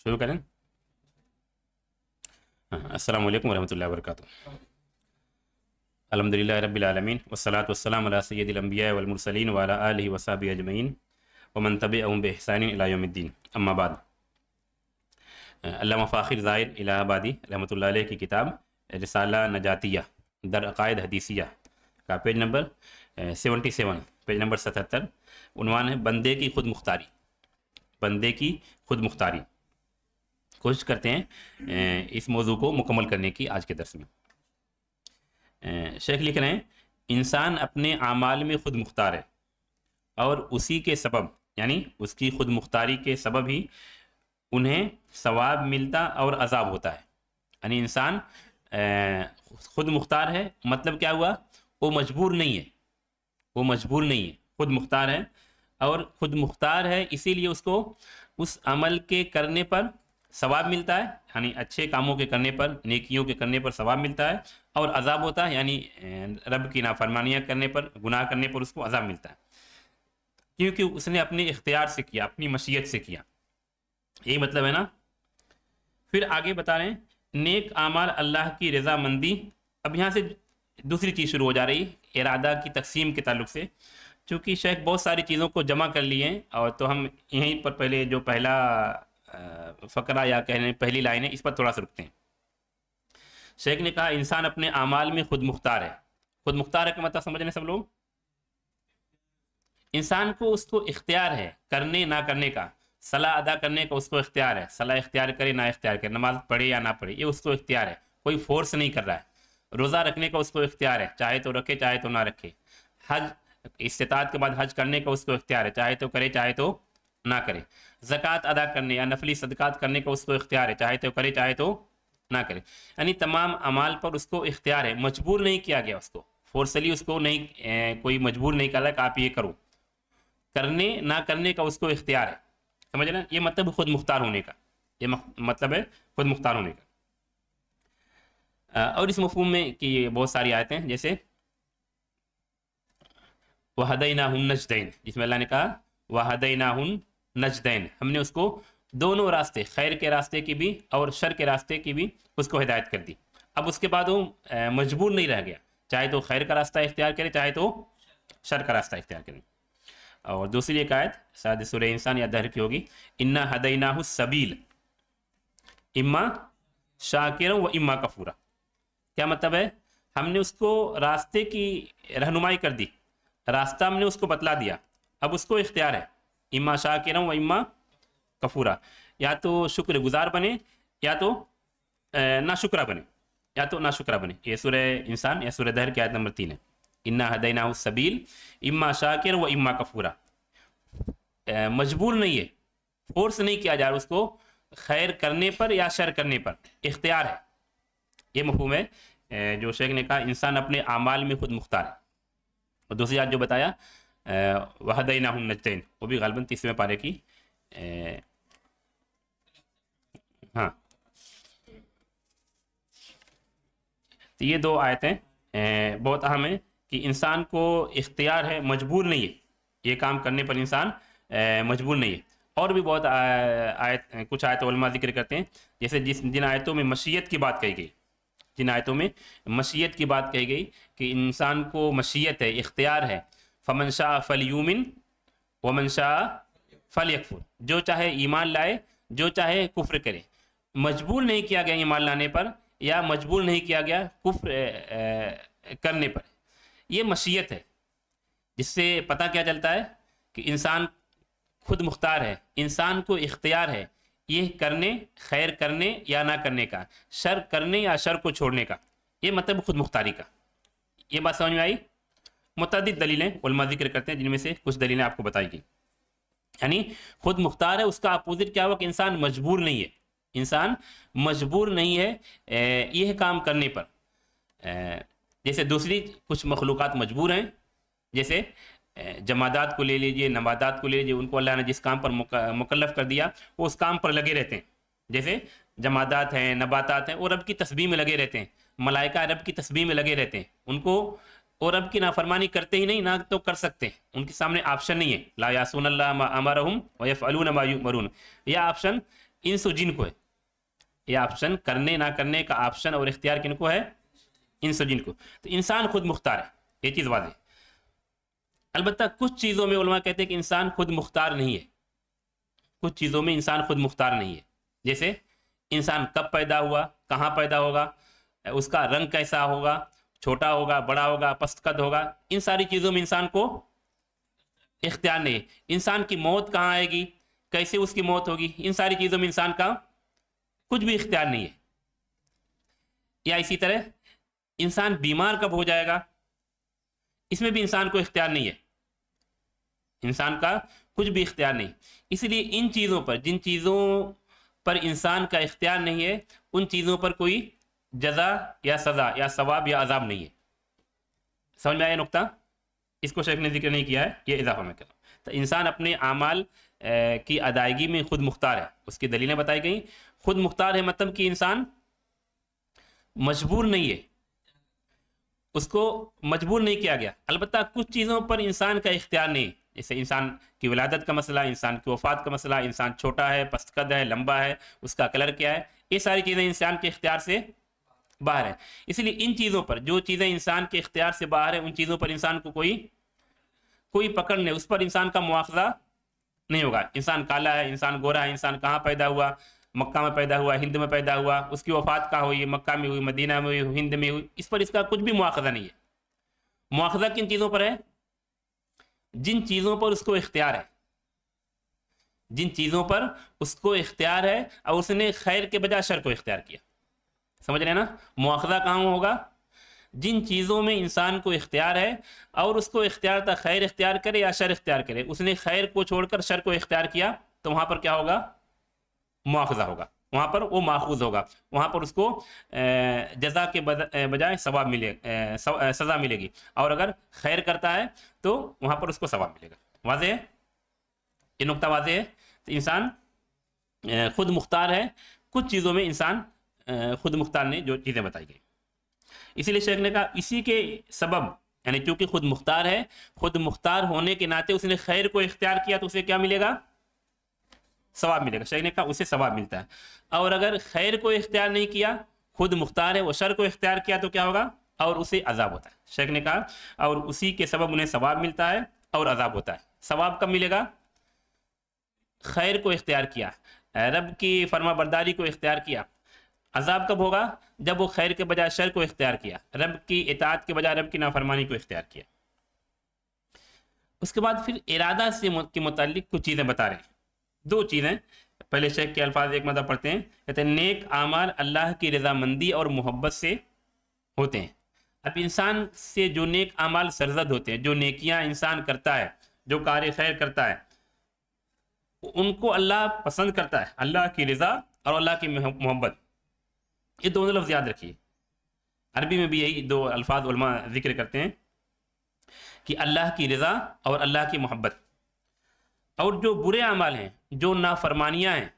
शुरू करें अस्सलाम वालेकुम रहमतुल्लाहि व बरकातुहू अलहमदिल्ला रबालमीन वसलात वसलाम सैदिलम्बिया वलमरसलिन वाला वसाबी अजमैन वमन तबिअहुम बिहसान इला यौमिद्दीन अम्मा बाद अल्लामा फ़ाखिर ज़ाहिर इलाहाबादी अलैह की किताब रिसाला नजातिया दर अकायद हदीसिया का page number seventy seven page number सतहत्तर उनवान है बंदे की खुद मुख्तारी बंदे की खुद मुख्तारी कोशिश करते हैं इस मौजू को मुकम्मल करने की आज के दर्स में। शेख लिख रहे हैं, इंसान अपने आमाल में खुद मुख्तार है और उसी के सबब, यानी उसकी खुद मुख्तारी के सबब ही उन्हें सवाब मिलता और अजाब होता है। यानी इंसान खुद मुख्तार है मतलब क्या हुआ? वो मजबूर नहीं है। वो मजबूर नहीं है। खुद मुख्तार है और खुद मुख्तार है, इसीलिए उसको उस अमल के करने पर सवाब मिलता है, यानी अच्छे कामों के करने पर, नेकियों के करने पर सवाब मिलता है, और अजाब होता है, यानी रब की नाफरमानियाँ करने पर, गुनाह करने पर उसको अजाब मिलता है। क्योंकि उसने अपने इख्तियार से किया, अपनी मशीयत से किया। यही मतलब है ना? फिर आगे बता रहे हैं, नेक आमाल अल्लाह की रजामंदी, अब यहाँ से दूसरी चीज़ शुरू हो जा रही है इरादा की तकसीम के ताल्लुक से। चूँकि शेख बहुत सारी चीज़ों को जमा कर लिए हैं, और तो हम यहीं पर पहले जो पहला फ़करा या कहने पहली लाइन है इस पर थोड़ा सा रुकते हैं। शेख ने कहा, इंसान अपने अमाल में खुद मुख्तार है। खुद मुख्तार है मतलब समझ रहे सब लोग? इंसान को उसको इख्तियार है, करने ना करने का। सलाह अदा करने का उसको इख्तियार है। सलाह इख्तियार करे, ना इख्तियार करे। नमाज़ पढ़े या ना पढ़े, ये उसको इख्तियार है। कोई फोर्स नहीं कर रहा है। रोज़ा रखने का उसको इख्तियार है। चाहे तो रखे, चाहे तो ना रखे। हज इस्तात के बाद हज करने का उसको इख्तियार है। चाहे तो करे, चाहे तो ना करे। ज़क़़त अदा करने या नफली सदक़ात करने का उसको इख्तियार है चाहे तो करे चाहे तो ना करे। यानी तमाम अमाल पर उसको इख्तियार है। मजबूर नहीं किया गया उसको। फोर्सली उसको नहीं ए, कोई मजबूर नहीं कर रहा कि आप ये करो। करने ना करने का उसको इख्तियार है। समझ रहे ये मतलब खुद मुख्तार होने का। ये मतलब है खुद मुख्तार होने का। और इस मफहूम में कि बहुत सारी आयतें हैं जैसे वहदईना हन नजदैन जिसमें अल्लाह ने कहा वहदईना हन नजदैन। हमने उसको दोनों रास्ते, खैर के रास्ते की भी और शर के रास्ते की भी उसको हिदायत कर दी। अब उसके बाद वो मजबूर नहीं रह गया। चाहे तो खैर का रास्ता इख्तियार करे, चाहे तो शर का रास्ता इख्तियार करे। और दूसरी एक आयत, शायद सुर इंसान या दहर की होगी, इन्ना हदईना सबील। इम्मा शाकिर व इम्मा कफूरा। क्या मतलब है? हमने उसको रास्ते की रहनुमाई कर दी। रास्ता हमने उसको बतला दिया। अब उसको इख्तियार है। इम्मा शाकिर व इम्मा कफूरा। या तो शुक्र गुजार बने, या तो ना शुक्रा बने। या तो ना शुक्रा बने। ये सुर इंसान, या सुर दहर की आयत नंबर तीन है। इन्ना हदैना सबील, इम्मा शाकिर व इम्मा कफूरा। मजबूर नहीं है। फोर्स नहीं किया जा रहा उसको खैर करने पर या शर करने पर। इख्तियार है। ये मफहूम है। जो शेख ने कहा, इंसान अपने अमाल में खुद मुख्तार है। और दूसरी बात जो बताया वहदैन नजदैन वो भी गालबन तीसवें पारे की हाँ तो ये दो आयतें बहुत अहम हैं कि इंसान को इख्तियार है मजबूर नहीं है ये काम करने पर इंसान मजबूर नहीं है और भी बहुत आयत कुछ आयत ज़िक्र करते हैं जैसे जिस जिन आयतों में मशीयत की बात कही गई जिन आयतों में मशीयत की बात कही गई कि इंसान को मशीयत है इख्तियार है फमन शाह फलयूमिन वमन शाह फल यकफुर जो चाहे ईमान लाए जो चाहे कुफ्र करे मजबूर नहीं किया गया ईमान लाने पर या मजबूर नहीं किया गया कुफ्र करने पर यह मशीयत है जिससे पता क्या चलता है कि इंसान खुद मुख्तार है इंसान को इख्तियार है ये करने खैर करने या ना करने का शर करने या शर को छोड़ने का ये मतलब खुद मुख्तारी का ये बात समझ में आई मुतद दलीलें ज़िक्र करते हैं, जिनमें से कुछ दलीलें आपको बताई गई। यानी खुद मुख्तार है, उसका अपोजिट क्या हुआ कि इंसान मजबूर नहीं है। इंसान मजबूर नहीं है यह काम करने पर। जैसे दूसरी कुछ मखलूक़ात मजबूर हैं, जैसे जमादात को ले लीजिए नबादात को ले लीजिए, उनको अल्लाह ने जिस काम पर मुकलफ कर दिया, वो उस काम पर लगे रहते हैं। जैसे, जमादात हैं, नबातात हैं, वो रब की तस्बीह में लगे रहते हैं, मलाइका रब की तस्बीह में लगे रहते हैं। उनको और रब की नाफरमानी करते ही नहीं, ना तो कर सकते हैं। उनके सामने ऑप्शन नहीं है। ला यासून अमरहम वफ़ मरून यह ऑप्शन इंसो जिन को है। ये ऑप्शन करने, ना करने का ऑप्शन और इख्तियार किन को है? इंसो जिन को। तो इंसान खुद मुख्तार है। ये चीज़ वादे अलबत्त कुछ चीज़ों में उलमा कहते हैं कि इंसान खुद मुख्तार नहीं है। कुछ चीज़ों में इंसान खुद मुख्तार नहीं है। जैसे इंसान कब पैदा हुआ, कहाँ पैदा होगा, उसका रंग कैसा होगा छोटा होगा, बड़ा होगा पस्तकद होगा, इन सारी चीज़ों में इंसान को इख्तियार नहीं इंसान की मौत कहाँ आएगी, कैसे उसकी मौत होगी, इन सारी चीज़ों में इंसान का कुछ भी इख्तियार नहीं है। या इसी तरह, इंसान बीमार कब हो जाएगा, इसमें भी इंसान को इख्तियार नहीं है। इंसान का कुछ भी इख्तियार नहीं। इसलिए इन चीज़ों पर, जिन चीज़ों पर इंसान का इख्तियार नहीं है, उन चीज़ों पर कोई जजा या सज़ा या सवाब या अजाब नहीं है। समझ में आया नुकता? इसको शेख ने ज़िक्र नहीं किया है, ये इजाफा में करूँ तो इंसान अपने अमाल की अदायगी में खुद मुख्तार है। उसकी दलीलें बताई गई। खुद मुख्तार है मतलब कि इंसान मजबूर नहीं है। उसको मजबूर नहीं किया गया। अलबत्त कुछ चीज़ों पर इंसान का इख्तियार नहीं जैसे इंसान की विलादत का मसला, इंसान की वफात का मसला, इंसान छोटा है पस्तकद है, लंबा है, उसका कलर क्या है? ये सारी चीज़ें इंसान के इख्तियार से बाहर है। इसलिए इन चीज़ों पर, जो चीज़ें इंसान के इख्तियार से बाहर है, उन चीज़ों पर इंसान को कोई कोई पकड़ नहीं, उस पर इंसान का मुआवजा नहीं होगा। इंसान काला है, इंसान गोरा है, इंसान कहाँ पैदा हुआ? मक्का में पैदा हुआ, हिंद में पैदा हुआ, उसकी वफात कहाँ हुई? मक्का में हुई, मदीना में हुई, हिंद में हुई, इस पर इसका कुछ भी मुआवजा नहीं है। मुआवजा किन चीज़ों पर है? जिन चीज़ों पर उसको इख्तियार है। जिन चीज़ों पर उसको इख्तियार है और उसने खैर के बजाय शर को इख्तियार किया। समझ रहे ना? मुआवजा कहाँ होगा? जिन चीज़ों में इंसान को इख्तियार है और उसको इख्तियार था खैर इख्तियार करे या शर इख्तियार करे। उसने खैर को छोड़कर शर को इख्तियार किया तो वहाँ पर क्या होगा? मुआवजा होगा। वहाँ पर वो माखूज होगा। वहाँ पर उसको जजा के बजाय सवाब मिले सज़ा मिलेगी। और अगर खैर करता है तो वहाँ पर उसको सवाब मिलेगा। वाज है? ये नुकता वाज है। तो इंसान खुद मुख्तार है। कुछ चीज़ों में इंसान खुद मुख्तार ने जो चीज़ें बताई गई। इसीलिए शेख ने कहा, इसी के सबब, यानी चूँकि खुद मुख्तार है, खुद मुख्तार होने के नाते उसने खैर को इख्तियार किया तो उसे क्या मिलेगा? सवाब मिलेगा। शेख ने कहा, उसे सवाब मिलता है। और अगर खैर को इख्तियार नहीं किया, खुद मुख्तार है, वो शर को इख्तियार किया तो क्या होगा? और उसे अजाब होता है। शेख ने कहा, और उसी के सबब उन्हें सवाब मिलता है और अजाब होता है। सवाब कब मिलेगा? खैर को इख्तियार किया। रब की फर्मा बरदारी को इख्तियार किया। अजाब कब होगा? जब वो खैर के बजाय शर को इख्तियार किया, रब की इतात के बजाय रब की नाफरमानी को इख्तियार किया। उसके बाद फिर इरादा से के मुतालिक कुछ चीज़ें बता रहे हैं। दो चीज़ें, पहले शेख के अल्फाज एक मतलब पढ़ते हैं, कहते हैं, नेक आमाल अल्लाह की रजामंदी और मोहब्बत से होते हैं। अब इंसान से जो नेक आमाल सरजद होते हैं, जो नेकियाँ इंसान करता है, जो कार्य खैर करता है, उनको अल्लाह पसंद करता है, अल्लाह की रज़ा और अल्लाह की मोहब्बत। ये दोनों लफ्ज़ याद रखिए। अरबी में भी यही दो अल्फाज ज़िक्र करते हैं कि अल्लाह की रज़ा और अल्लाह की मोहब्बत। और जो बुरे अमाल हैं जो नाफरमानियाँ हैं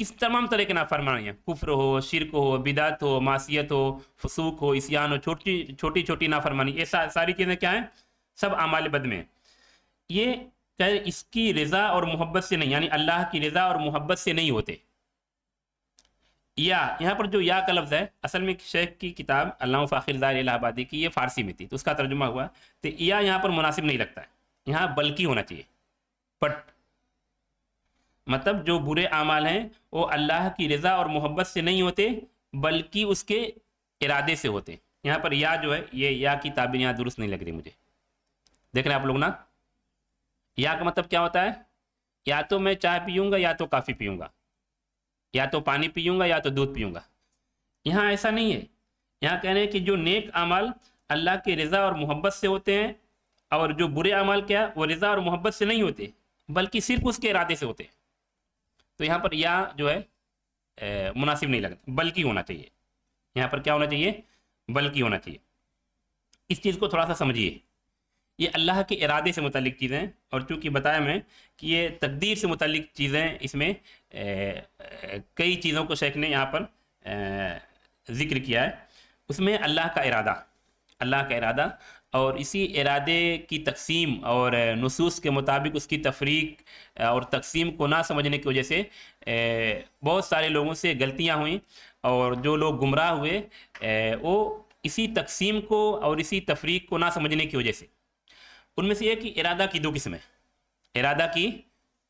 किस तमाम तरह के नाफरमानियाँ कुफ्र हो शिरक हो बिदात हो मासीत हो फसूक हो इसियान हो छोटी छोटी छोटी नाफरमानी ये सा, सारी चीज़ें क्या हैं? सब अमाल बद में। ये कह इसकी रज़ा और मोहब्बत से नहीं यानी अल्लाह की रज़ा और मोहब्बत से नहीं होते। या, यहाँ पर जो या का लफ्ज़ है, असल में शेख की किताब, अल्लाह फ़ाखिरदार इलाहाबादी की, ये फ़ारसी में थी तो उसका तर्जुमा हुआ तो या यहाँ पर मुनासिब नहीं लगता है। यहाँ बल्कि होना चाहिए। बट मतलब जो बुरे अमाल हैं, वो अल्लाह की रज़ा और मोहब्बत से नहीं होते, बल्कि उसके इरादे से होते। यहाँ पर या जो है, ये या की ताबीर यहाँ दुरुस्त नहीं लग रही मुझे। देख रहे हैं आप लोग ना? या का मतलब क्या होता है? या तो मैं चाय पीऊँगा, या तो काफ़ी पीऊँगा। या तो पानी पीऊँगा, या तो दूध पीऊँगा। यहाँ ऐसा नहीं है। यहाँ कह रहे हैं कि जो नेक अमाल अल्लाह की रज़ा और मोहब्बत से होते हैं, और जो बुरे अमाल क्या, वो रज़ा और मोहब्बत से नहीं होते, बल्कि सिर्फ़ उसके इरादे से होते हैं। तो यहाँ पर या जो है मुनासिब नहीं लगता, बल्कि होना चाहिए। यहाँ पर क्या होना चाहिए? बल्कि होना चाहिए। इस चीज़ को थोड़ा सा समझिए। ये अल्लाह के इरादे से मुतलिक चीज़ें और चूँकि बताया मैं कि ये तकदीर से मुतलिक चीज़ें इसमें कई चीज़ों को शेख ने यहाँ पर ज़िक्र किया है। उसमें अल्लाह का इरादा, अल्लाह का इरादा और इसी इरादे की तकसीम और नसूस के मुताबिक उसकी तफरीक और तकसीम को ना समझने की वजह से बहुत सारे लोगों से गलतियाँ हुई और जो लोग गुमराह हुए वो इसी तकसीम को और इसी तफरीक को ना समझने की वजह से। उनमें से एक इरादा की दो किस्में, इरादा की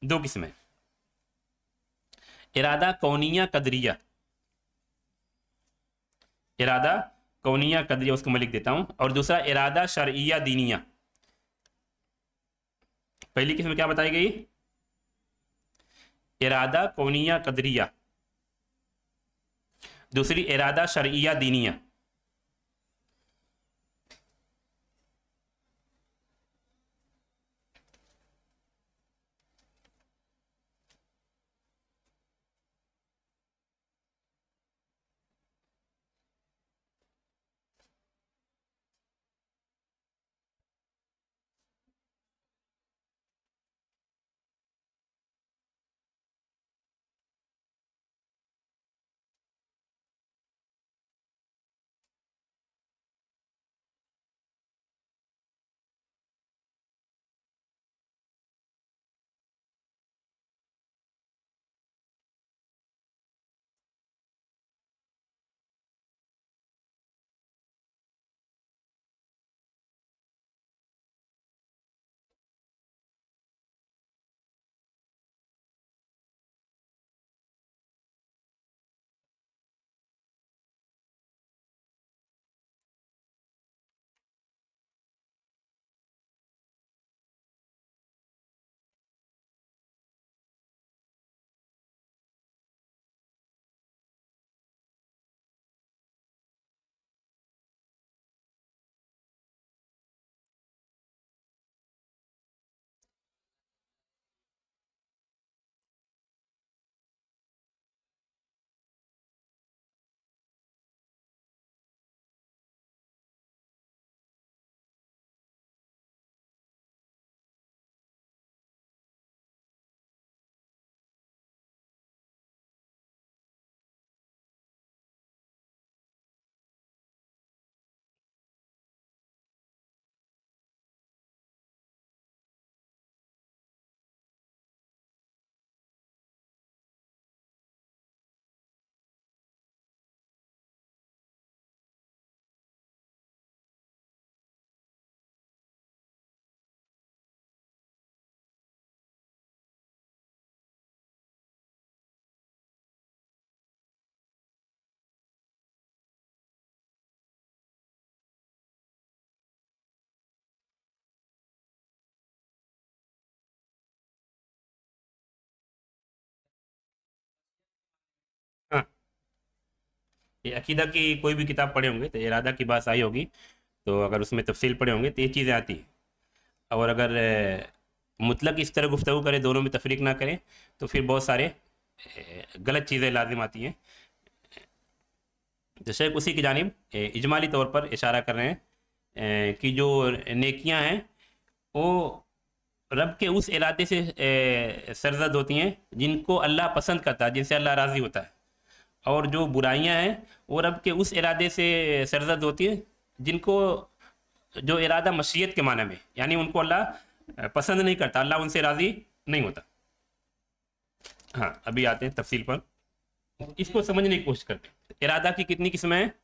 दो किस्में। इरादा कौनिया कदरिया। इरादा कौनिया कदरिया, उसको मैं लिख देता हूँ। और दूसरा, इरादा शरिया दीनिया। पहली किस्म क्या बताई गई? इरादा कौनिया कदरिया। दूसरी, इरादा शरिया दीनिया। ये अकीदा की कोई भी किताब पढ़े होंगे तो इरादा की बात आई होगी। तो अगर उसमें तफसील पढ़े होंगे तो ये चीज़ें आती हैं। और अगर मुतलक इस तरह गुफ्तु करें, दोनों में तफरीक ना करें तो फिर बहुत सारे गलत चीज़ें लाजिम आती हैं। तो शेख उसी की जानब इजमाली तौर पर इशारा कर रहे हैं कि जो नेकियाँ हैं, वो रब के उस इरादे से सरजद होती हैं, जिनको अल्लाह पसंद करता है, जिनसे अल्लाह राज़ी होता है। और जो बुराइयाँ हैं, वो रब के उस इरादे से सरजद होती है, जिनको जो इरादा मशीयत के माने में, यानी उनको अल्लाह पसंद नहीं करता, अल्लाह उनसे राज़ी नहीं होता। हाँ अभी आते हैं तफसील पर। इसको समझने की कोशिश करते हैं। इरादा की कितनी किस्में हैं?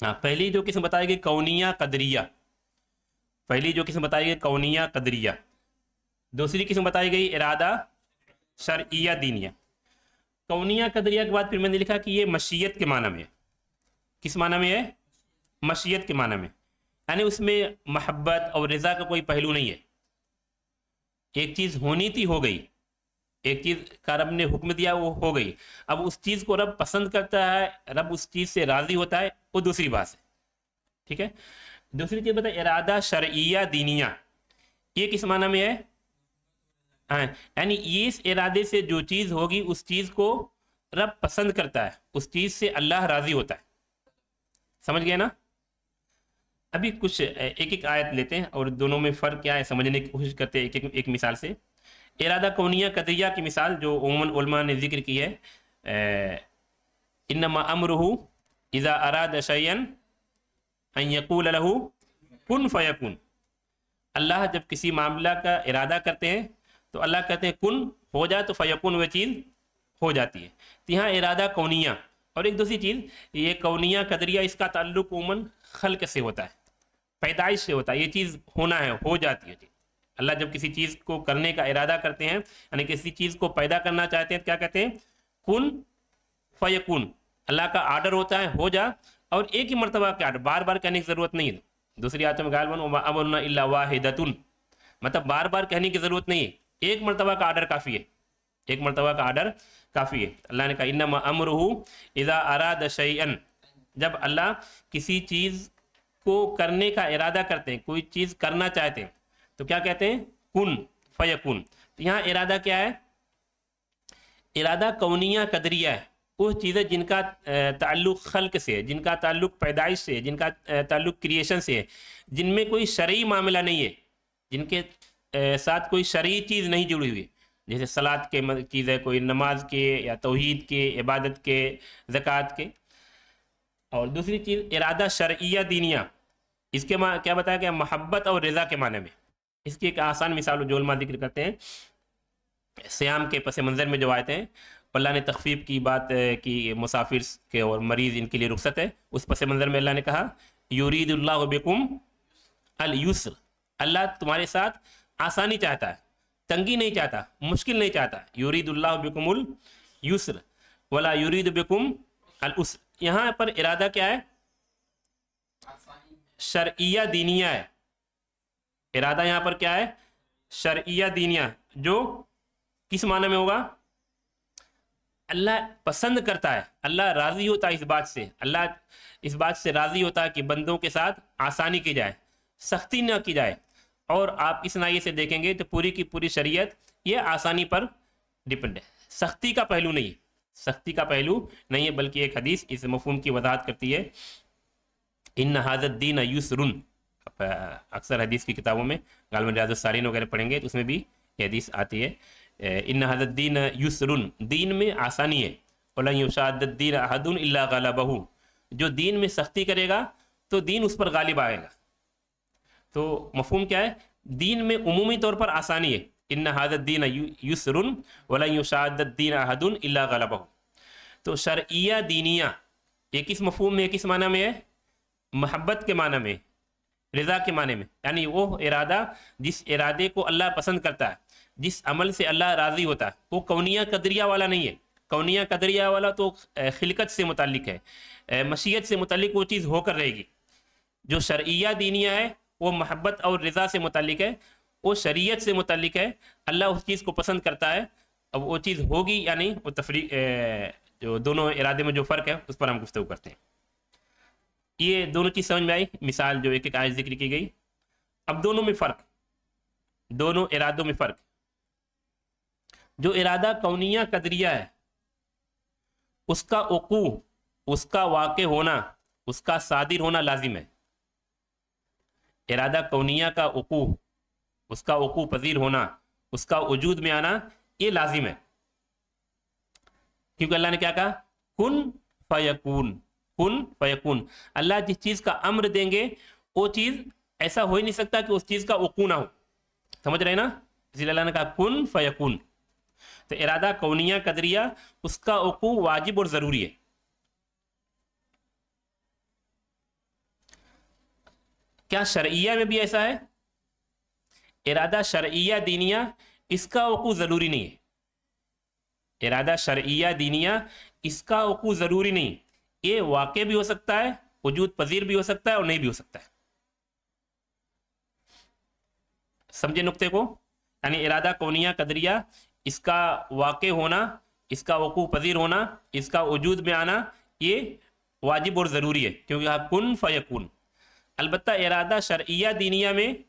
हाँ पहली जो किस्म बताई गई, कौनिया कदरिया। पहली जो किस्म बताई गई, कौनिया कदरिया। दूसरी किस्म बताई गई, इरादा शर्या दीनिया। कौनिया कदरिया के बाद फिर मैंने लिखा कि ये मशीयत के माना में है। किस माना में है? मशीयत के माना में। यानी उसमें मोहब्बत और रज़ा का कोई पहलू नहीं है। एक चीज़ होनी थी, हो गई। एक चीज़ का रब ने हुक्म दिया, वो हो गई। अब उस चीज़ को रब पसंद करता है, रब उस चीज़ से राज़ी होता है, वो दूसरी बात है। ठीक है? दूसरी चीज़ बताए, इरादा शर्या दीनिया। ये किस माना में है? यानी इस इरादे से जो चीज़ होगी उस चीज़ को रब पसंद करता है। उस चीज़ से अल्लाह राज़ी होता है। समझ गया ना? अभी कुछ एक एक आयत लेते हैं और दोनों में फ़र्क क्या है समझने की कोशिश करते हैं एक एक, एक मिसाल से। इरादा कौनिया कदरिया की मिसाल जो उमन ने ज़िक्र की है इनमा अमरहू इज़ा अराद शयन यकूल लहू कुन फयकुन। अल्लाह जब किसी मामला का इरादा करते हैं तो अल्लाह कहते हैं, कुन, हो जाए तो फयकुन वह चीज़ हो जाती है। तो यहाँ इरादा कौनिया। और एक दूसरी चीज़, ये कौनिया कदरिया, इसका ताल्लुक उमन खल्क से होता है, पैदाइश से होता है, ये चीज़ होना है, हो जाती है अल्लाह जब किसी चीज़ को करने का इरादा करते हैं, यानी किसी चीज़ को पैदा करना चाहते हैं तो क्या कहते हैं, कुन, फयकुन। अल्लाह का आर्डर होता है, हो जा। और एक ही मरतबा का आर्डर बार बार कहने की ज़रूरत नहीं है। दूसरी आयत में गाल बन वाहिदतुन। मतलब बार बार कहने की ज़रूरत नहीं है। एक मरतबा का आर्डर काफ़ी है। एक मरतबा का आर्डर काफ़ी है। अल्लाह ने कहा इन्ना अमरहू इज़ा अराद शैन जब अल्लाह किसी चीज़ को करने का इरादा करते हैं, कोई चीज़ करना चाहते हैं तो क्या कहते हैं? कुन, फयकुन। तो यहाँ इरादा क्या है? इरादा कौनिया कदरिया है। वो चीज़ें जिनका ताल्लुक खल्क से है, जिनका ताल्लुक पैदाइश से है, जिनका ताल्लुक क्रिएशन से है, जिनमें कोई शर्य मामला नहीं है, जिनके साथ कोई शर्य चीज़ नहीं जुड़ी हुई। जैसे सलाद के चीज़ है कोई नमाज़ के या तोहद के, इबादत के, ज़क़़त के। और दूसरी चीज़, इरादा शर्या दीनिया। इसके क्या बताया गया? मोहब्बत और रज़ा के माने में। इसकी एक आसान मिसाल जोलमा ज़िक्र करते हैं। श्याम के पस मंज़र में जो आए थे अल्लाह ने तखफीफ की बात की मुसाफिर के और मरीज़ इनके लिए रुख्सत है। उस पस मंज़र में अल्लाह ने कहा यूरीदुल्लाबिकुम अल यूसर अल्लाह तुम्हारे साथ आसानी चाहता है, तंगी नहीं चाहता, मुश्किल नहीं चाहता। यूरीदुल्लाबिकुमुल यूसर, वला यूरीद बिकुम अल उस यहाँ पर इरादा क्या है? शर्या दीनिया है। इरादा यहाँ पर क्या है? शर्या दीनिया, जो किस माने में होगा? अल्लाह पसंद करता है, अल्लाह राज़ी होता है इस बात से, अल्लाह इस बात से राज़ी होता है कि बंदों के साथ आसानी की जाए, सख्ती ना की जाए। और आप इस नाइए से देखेंगे तो पूरी की पूरी शरीयत ये आसानी पर डिपेंड है। सख्ती का पहलू नहीं सख्ती का पहलू नहीं है, बल्कि एक हदीस इस मफहम की वजाहत करती है। इन हाजद्दीन यूसरुन। अक्सर हदीस की किताबों में गालमन रियाज सारीन वगैरह पढ़ेंगे तो उसमें भी ये हदीस आती है। इन हजद्दीन यूसरुन। दीन में आसानी है। युशाद्दीन अहदुन अल्ला बहू जो दीन में सख्ती करेगा तो दीन उस पर गालिब आएगा। तो मफहम क्या है? दीन में उमूमी तौर पर आसानी है। इन हाजद्दीन यूसरुन युशाद्दीन अहदुन अल्ला बहू तो शर्या दीनिया एक किस मफहम में किस माना में है? मोहब्बत के माना में, रज़ा के माने में। यानी वो इरादा, जिस इरादे को अल्लाह पसंद करता है, जिस अमल से अल्लाह राज़ी होता है, वो कौनिया कदरिया वाला नहीं है। कौनिया कदरिया वाला तो खिलकत से मुतलिक है। मशीयत से मुतलिक वो चीज़ होकर रहेगी। जो शर्या दीनिया है वो मोहब्बत और रज़ा से मुतलिक है, वो शरीयत से मुतलिक है। अल्लाह उस चीज़ को पसंद करता है। अब वो चीज़ होगी या नहीं, वो तफरी जो दोनों इरादे में जो फ़र्क है, उस पर हम गुफ्तु करते हैं। ये दोनों चीज़ समझ में आई? मिसाल जो एक एक आयत ज़िक्र की गई। अब दोनों में फ़र्क, दोनों इरादों में फ़र्क। जो इरादा कौनिया कदरिया है, उसका उकू उसका वाक़ होना, उसका सादिर होना लाजिम है। इरादा कौनिया का उकू, उसका उकू पजीर होना, उसका वजूद में आना, ये लाजिम है। क्योंकि अल्लाह ने क्या कहा? कुन फयकून, कुन फयकुन। अल्लाह जिस चीज़ का अम्र देंगे, वो चीज़ ऐसा हो ही नहीं सकता कि उस चीज़ का उकू ना हो। समझ रहे ना? इसलिए अल्लाह ने कहा, कुन फयकुन। तो इरादा कौनिया कदरिया, उसका उकू वाजिब और ज़रूरी है। क्या शर्या में भी ऐसा है? इरादा शर्या दीनिया, इसका वकू ज़रूरी नहीं है। इरादा शर्या दीनिया, इसका वकू ज़रूरी नहीं। ये वाक़ भी हो सकता है, वजूद पजीर भी हो सकता है और नहीं भी हो सकता है। समझे नुक्ते को? यानी इरादा कौनिया कदरिया, इसका वाक़ होना, इसका वकू पजीर होना, इसका वजूद में आना, ये वाजिब और ज़रूरी है, क्योंकि हाँ कुन फ़यकुन। अलबत् इरादा शर्या दीनिया में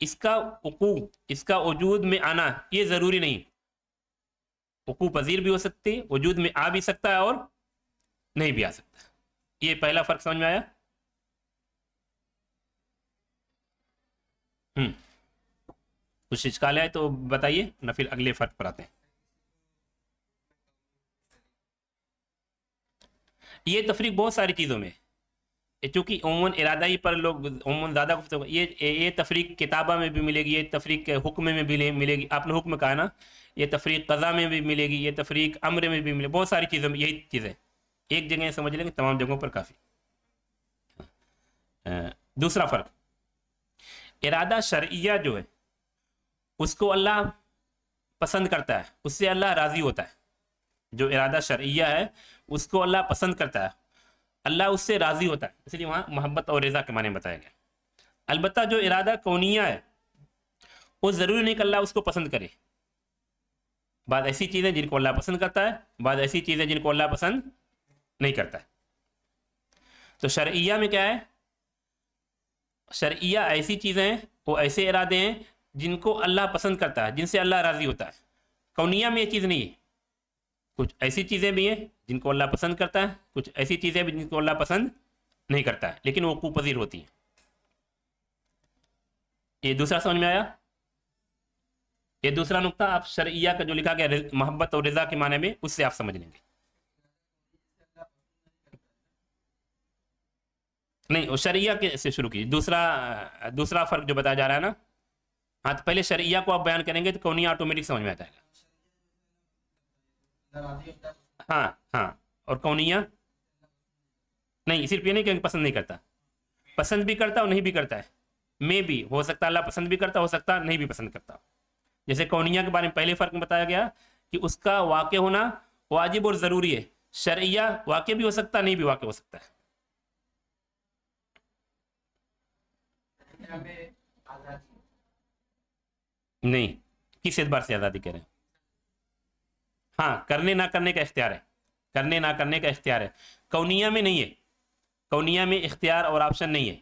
इसका वकू, इसका वजूद में आना, ये ज़रूरी नहीं। वकू पजीर भी हो सकती, वजूद में आ भी सकता है और नहीं भी आ सकता। ये पहला फ़र्क समझ में आया? हम्म। कुछ इश्काल है तो बताइए, ना फिर अगले फ़र्क पर आते हैं। ये तफरीक बहुत सारी चीज़ों में चूँकि उमून इरादा ही पर लोग, उमूमन ज़्यादा गुफ्तु ये ये तफरीक किताबा में भी मिलेगी, ये तफरीक हुक्म में भी मिलेगी। आपने हुक्म कहा ना, ये तफरीक कज़ा में भी मिलेगी, ये तफरीक अमर में भी मिलेगी, बहुत सारी चीज़ों में यही चीज़ें एक जगह समझ लेंगे, तमाम जगहों पर काफ़ी। दूसरा फ़र्क, इरादा शर्या जो है, उसको अल्लाह पसंद करता है, उससे अल्लाह राज़ी होता है। जो इरादा शर्या है, उसको अल्लाह पसंद करता है। अल्लाह उससे राज़ी होता है। इसलिए वहाँ मोहब्बत और रज़ा के माने बताया गया। अलबत् जो इरादा कौनिया है, वो ज़रूरी नहीं कि अल्लाह उसको पसंद करे। बाद ऐसी चीज़ें जिनको अल्लाह पसंद करता है, बाद ऐसी चीज़ें जिनको अल्लाह पसंद नहीं करता है। तो शर्या में क्या है? शर्या ऐसी चीज़ें हैं, वो ऐसे इरादे हैं, जिनको अल्लाह पसंद करता है, जिनसे अल्लाह राज़ी होता है। कौनिया में ये चीज़ नहीं है। कुछ ऐसी चीज़ें भी हैं जिनको अल्लाह पसंद करता है, कुछ ऐसी चीज़ें भी जिनको अल्लाह पसंद नहीं करता है, लेकिन वो कुपजीर होती हैं। ये दूसरा समझ में आया? ये दूसरा नुकता आप शरिया का जो लिखा गया मोहब्बत और रजा के माने में, उससे आप समझ लेंगे। नहीं शरिया के से शुरू कीजिए। दूसरा दूसरा फ़र्क जो बताया जा रहा है ना हाँ तो पहले शरिया को आप बयान करेंगे तो कौनिया ऑटोमेटिक समझ में आ है? हाँ हाँ। और कौनिया नहीं सिर्फ़ ये नहीं कि पसंद नहीं करता। पसंद भी करता और नहीं भी करता है। मे भी हो सकता अल्लाह पसंद भी करता हो सकता नहीं भी पसंद करता। जैसे कौनिया के बारे में पहले फ़र्क में बताया गया कि उसका वाक्य होना वाजिब और ज़रूरी है। शरिया वाक्य भी हो सकता नहीं भी वाक्य हो सकता है। नहीं किस एतबार से आज़ादी कह रहे हैं? हाँ करने ना करने का इख्तियार है। करने ना करने का इख्तियार है। कौनिया में नहीं है। कौनिया में इख्तियार और ऑप्शन नहीं है।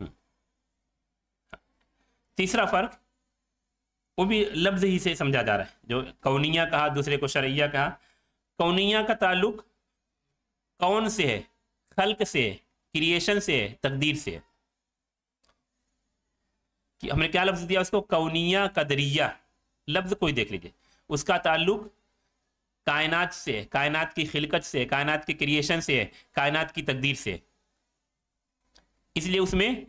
हम्म। तीसरा फ़र्क, वो भी लफ्ज ही से समझा जा रहा है। जो कौनिया कहा, दूसरे को शरैया कहा। कौनिया का ताल्लुक कौन से है? खल्क से है क्रिएशन से तकदीर से है। कि हमने क्या लफ्ज दिया उसको? कौनिया कदरिया। लफ्ज कोई देख लीजिए। उसका ताल्लुक कायनात से, कायनात की खिलकत से, कायनात के क्रिएशन से, कायनात की तकदीर से। इसलिए उसमें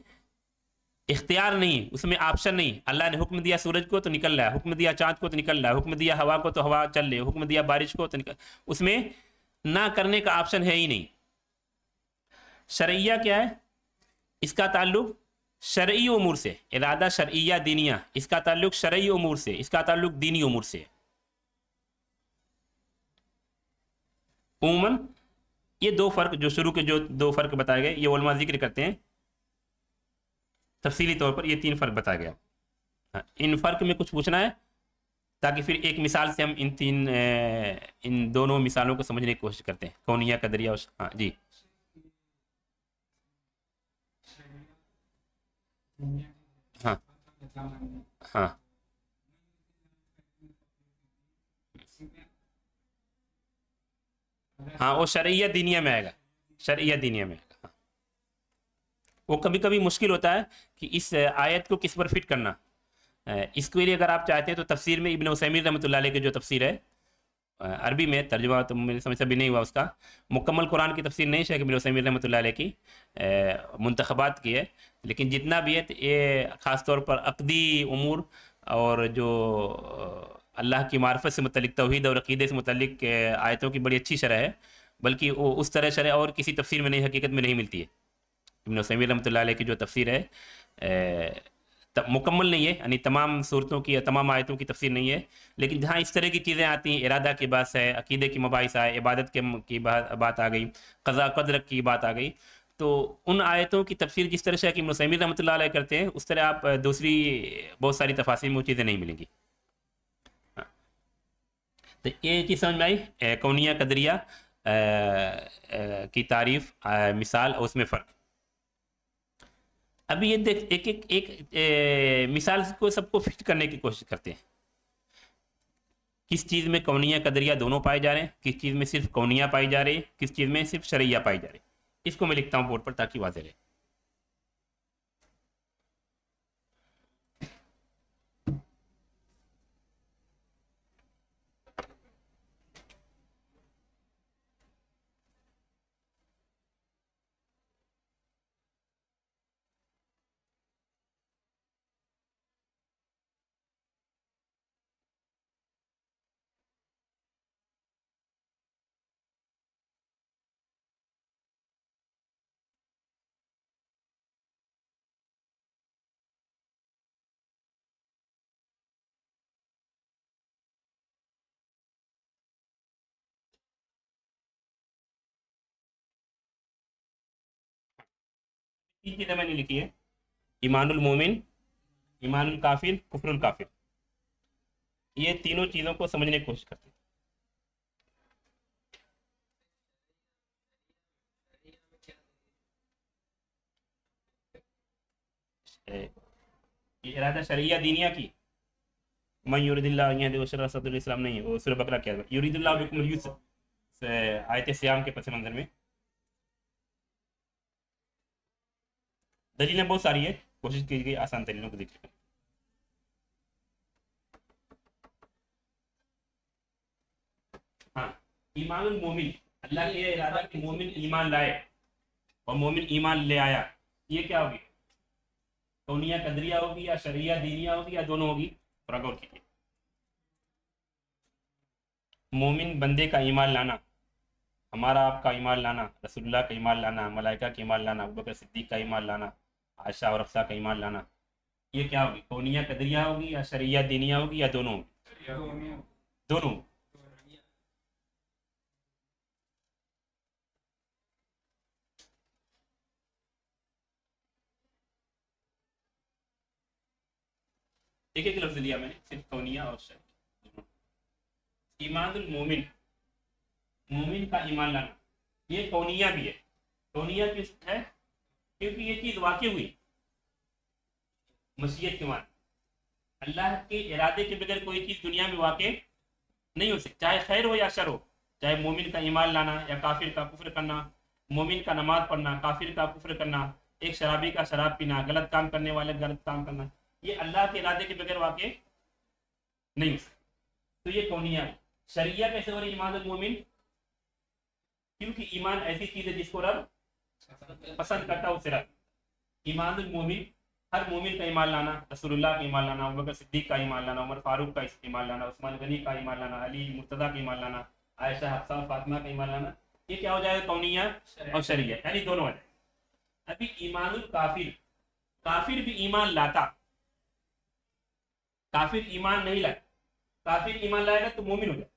इख्तियार नहीं, उसमें ऑप्शन नहीं। अल्लाह ने हुक्म दिया सूरज को तो निकल रहा है हुक्म दिया चाँद को तो निकल रहा है हुक्म दिया हवा को तो हवा चल रही है हुक्म दिया बारिश को तो निकल। उसमें ना करने का ऑप्शन है ही नहीं। शरैया क्या है? इसका ताल्लुक शरई उमूर से, इरादा शरैया दीनिया। इसका ताल्लुक शरई उमूर से, इसका ताल्लुक दीनी उमूर से। उमूमन ये दो फ़र्क जो शुरू के जो दो फ़र्क बताए गए ये उलमा ज़िक्र करते हैं। तफसीली तौर पर ये तीन फ़र्क बताया गया। हाँ, इन फ़र्क में कुछ पूछना है ताकि फिर एक मिसाल से हम इन तीन इन दोनों मिसालों को समझने की कोशिश करते हैं। कौनिया कदरिया हाँ जी। हाँ हाँ। हाँ वो शरिया दीनिया में आएगा। शरिया दीनिया में आएगा हाँ। वो कभी कभी मुश्किल होता है कि इस आयत को किस पर फिट करना। इसके लिए अगर आप चाहते हैं तो तफसीर में इबन उसैमीर रहमत की जो तफसीर है अरबी में, तर्जुमा तो मेरी समझ से भी नहीं हुआ उसका, मुकम्मल कुरान की तफसीर नहीं, शेख इबन उसैमीर रहमत की मंतखबात की है। लेकिन जितना भी है तो ये ख़ास तौर पर अकदी उमूर और जो अल्लाह की मार्फत से मतलब तोहद और अकीदे से मतलब आयतों की बड़ी अच्छी शरह है, बल्कि वो उस तरह शरह और किसी तफसीर में नहीं हकीकत में नहीं मिलती है। इबन समी रमत की जो तफसीर है मुकम्मल नहीं है, यानी तमाम सूरतों की तमाम आयतों की तफसीर नहीं है, लेकिन जहाँ इस तरह की चीज़ें आती हैं, इरादा की बात है, अकीदे की मबाइस आए, इबादत के की बात आ गई, कज़ा, कदर की बात आ गई तो उन आयतों की तफसीर जिस तरह से कि मुसैमी रहमत करते हैं, उस तरह आप दूसरी बहुत सारी तफासिर में वो चीज़ें नहीं मिलेंगी। तो ये चीज़ समझ में आई कौनिया कदरिया की तारीफ़ मिसाल और उसमें फ़र्क। अभी ये देख एक एक एक ए, मिसाल को सबको फिट करने की कोशिश करते हैं। किस चीज़ में कौनिया कदरिया दोनों पाए जा रहे हैं? किस चीज़ में सिर्फ़ कौनिया पाई जा रही है? किस चीज़ में सिर्फ़ शरैया पाई जा रही है? इसको मैं लिखता हूँ बोर्ड पर ताकि वाजे रहे। तीन चीज़ें मैंने लिखी है। ईमानुल मोमिन ईमानुल काफिर, कुफरुल काफिर। ये तीनों चीज़ों को समझने की कोशिश करते हैं। इरादा शरिया दीनिया की। मैं यूरिदिल्ला इस्लाम नहीं है, वो सुर बकरा क्या यूरिदिल्ला आयत श्याम के पस मंजर में। दलीलें बहुत सारी है कोशिश की गई आसान दलीलों को देखिए हाँ ईमान मोमिन अल्लाह के इरादा कि मोमिन ईमान लाए और मोमिन ईमान ले आया ये क्या होगी कौनिया कदरिया होगी या शरिया दीनिया होगी या दोनों होगी थोड़ा गौर कीजिए मोमिन बंदे का ईमान लाना हमारा आपका ईमान लाना रसुल्ला का ईमान लाना मलाइका का ईमान लाना अबू बकर सिद्दीक का ईमान लाना आयशा और अफसा का ईमान लाना। ये क्या होगी? कौनिया कदरिया होगी या शरिया दीनिया होगी या दोनों दोनों एक एक लफ्ज लिया मैंने, सिर्फ़ कौनिया और शरिया ईमान मोमिन मोमिन का ईमान लाना। ये कौनिया भी है। कौनिया किस है? क्योंकि ये चीज़ वाकई हुई। मसीहत के मान अल्लाह के इरादे के बगैर कोई चीज़ दुनिया में वाकई नहीं हो सकती। चाहे खैर हो या शर हो, चाहे मोमिन का ईमान लाना या काफिर का कुफर करना, मोमिन का नमाज़ पढ़ना, काफिर का कुफर करना, एक शराबी का शराब पीना, गलत काम करने वाले गलत काम करना, ये अल्लाह के इरादे के बगैर वाकई नहीं हो सकता। तो ये कौनिया शरिया कैसे हो रही ईमान मोमिन? क्योंकि ईमान ऐसी चीज़ है जिसको रब पसंद करता उसे रब ईमान मोमिन, हर मोमिन का ईमान लाना, रसूलुल्लाह का ईमान लाना, अबू सिद्दीक का ईमान लाना, उमर फारूक का ईमान लाना, उस्मान गनी का ईमान लाना, अली मुर्तदा का ईमान लाना, आयशा हफ्सा, फातिमा का ईमान लाना, ये क्या हो जाएगा? कौनिया और शरिया यानी दोनों हो जाए अभी ईमान काफिर काफिर भी ईमान लाता। काफिर ईमान नहीं लाए। काफिर ईमान लाएगा तो मोमिन हो जाए।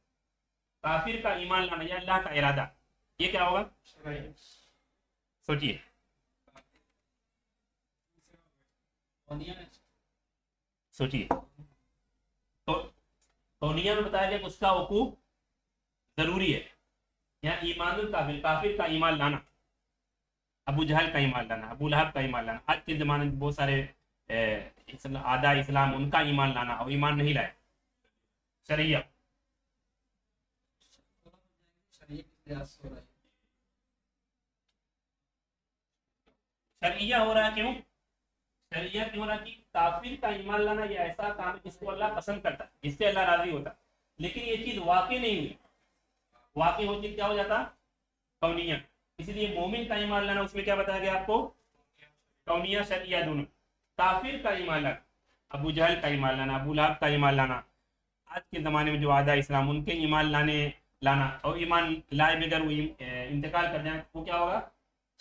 काफिर का ईमान लाना, या अल्लाह का इरादा। ये क्या होगा? सोचिए सोचिए तो कौनिया में बताया गया उसका वकूफ ज़रूरी है। यहाँ ईमान काफिर काफिर का ईमान लाना। अबू जहल का ईमान लाना अबू लहब का ईमान लाना। आज के ज़माने में बहुत सारे इस्लाम, आदा इस्लाम उनका ईमान लाना और ईमान नहीं लाए शरिया शरिया हो रहा क्यों? शरिया क्यों रहा कि काफिर का ईमान लाना ये ऐसा काम जिसको अल्लाह पसंद करता है, जिससे अल्लाह राज़ी होता लेकिन ये चीज़ वाकई नहीं हुई। वाकई होती क्या हो जाता? कौनिया। इसलिए मोमिन का ईमान लाना, उसमें क्या बताया गया आपको? कौनिया, शरिया दोनों। काफिर का ईमान लाना, अबू जहल का ईमान लाना, अबू लाभ का ईमान लाना। आज के ज़माने में जो आदा इस्लाम, उनके ईमान लाने, लाना। और ईमान लाए बगैर वो इंतकाल कर जाए वो क्या होगा?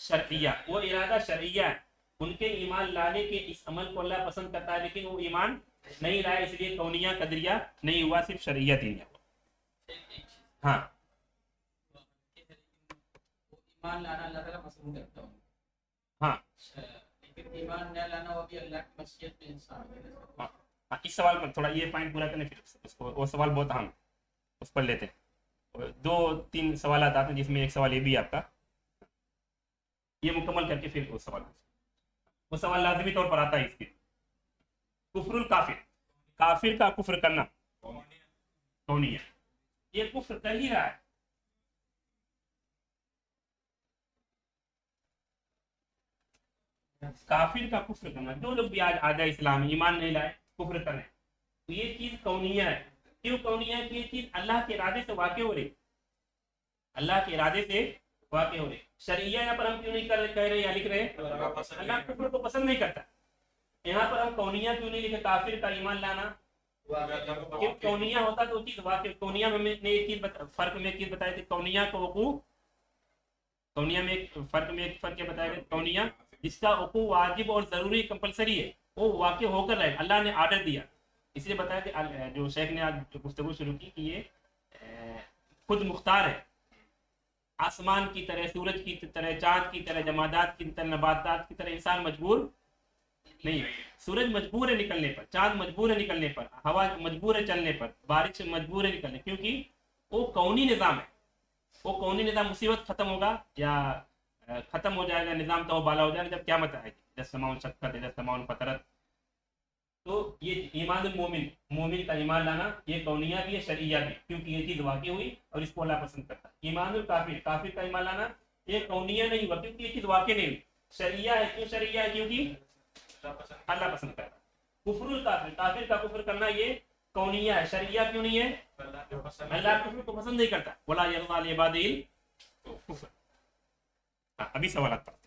शर्तिया। वो इरादा शरिया है। उनके ईमान लाने के इस अमल को अल्लाह पसंद करता है लेकिन वो ईमान नहीं लाया इसलिए कौनिया कदरिया नहीं हुआ सिर्फ़ शरिया दीनिया हाँ। ईमान लाना अल्लाह ताला पसंद करता हूँ। हाँ। लेकिन ईमान न लाना वो भी अल्लाह की मशीयत में इंसान है। हाँ। हाँ, इस सवाल पर थोड़ा ये पॉइंट पूरा करने फिर उसको वो सवाल बहुत अहम उस पर लेते हैं। दो तीन सवाल आते हैं जिसमें एक सवाल ये भी आपका। ये मुकम्मल करके फिर उस सवाल वो सवाल लाजमी तौर पर आता है इसके। कुफरुल काफिर। काफिर का कुफर करना। कौन है ये कुफर कर ही रहा है। काफिर का कुफर करना। जो लोग भी आज आ जाए इस्लाम ईमान नहीं लाए, कुफर करें तो ये चीज़ कौनिया है क्यों कौनिया है कि ये चीज़ अल्लाह के इरादे से वाक़ हो रही। अल्लाह के इरादे से वाक़ हो रही। शरिया यहाँ पर हम क्यों नहीं कर कह रहे या लिख रहे अल्लाह कुफर को पसंद नहीं करता। यहाँ पर हम कौनिया क्यों नहीं लिखे? काफिर का ईमान लाना। कौनिया होता तो चीज़ वाक़ कौनिया में मैंने एक चीज़ फ़र्क में एक चीज़ बताई थी कौनिया को वकू कौनिया में एक फ़र्क में एक फ़र्क बताया गया? कौनिया जिसका वकू वाजिब और ज़रूरी कंपलसरी है वो वाक़ होकर रहे। अल्लाह ने आर्डर दिया। इसलिए बताया कि जो शेख ने आज गुफ्तु शुरू की कि ये खुद मुख्तार है। आसमान की तरह, सूरज की तरह, चाँद की तरह, जमादात की तरह नबातात की तरह इंसान मजबूर नहीं सूरज मजबूर है निकलने पर, चाँद मजबूर है निकलने पर, हवा मजबूर है चलने पर, बारिश मजबूर है निकलने क्योंकि वो कौनी निज़ाम है। वो कौनी निज़ाम मुसीबत खत्म होगा या खत्म हो जाएगा, निज़ाम तो वो बाला हो जाएगा, जब क्या मत आएगी जसमाउन शक्कत जसमाउन फतरत। तो ये ईमान मोमिन मोमिन का ईमान लाना, ये कौनिया भी है, शरिया भी, क्योंकि ये चीज़ वाकई हुई और इसको अल्लाह पसंद करता है। ईमान काफिर काफिर का ईमान लाना, ये कौनिया नहीं हुआ, क्योंकि ये चीज़ वाकई नहीं हुई। शरिया है, क्यों शरिया है? क्योंकि अल्लाह पसंद करता कुफरुल काफिर काफिर का कुफर करना ये कौनिया है, शरिया क्यों नहीं है? अल्लाह कुफर को पसंद नहीं करता। बोला हाँ अभी सवाल पढ़ते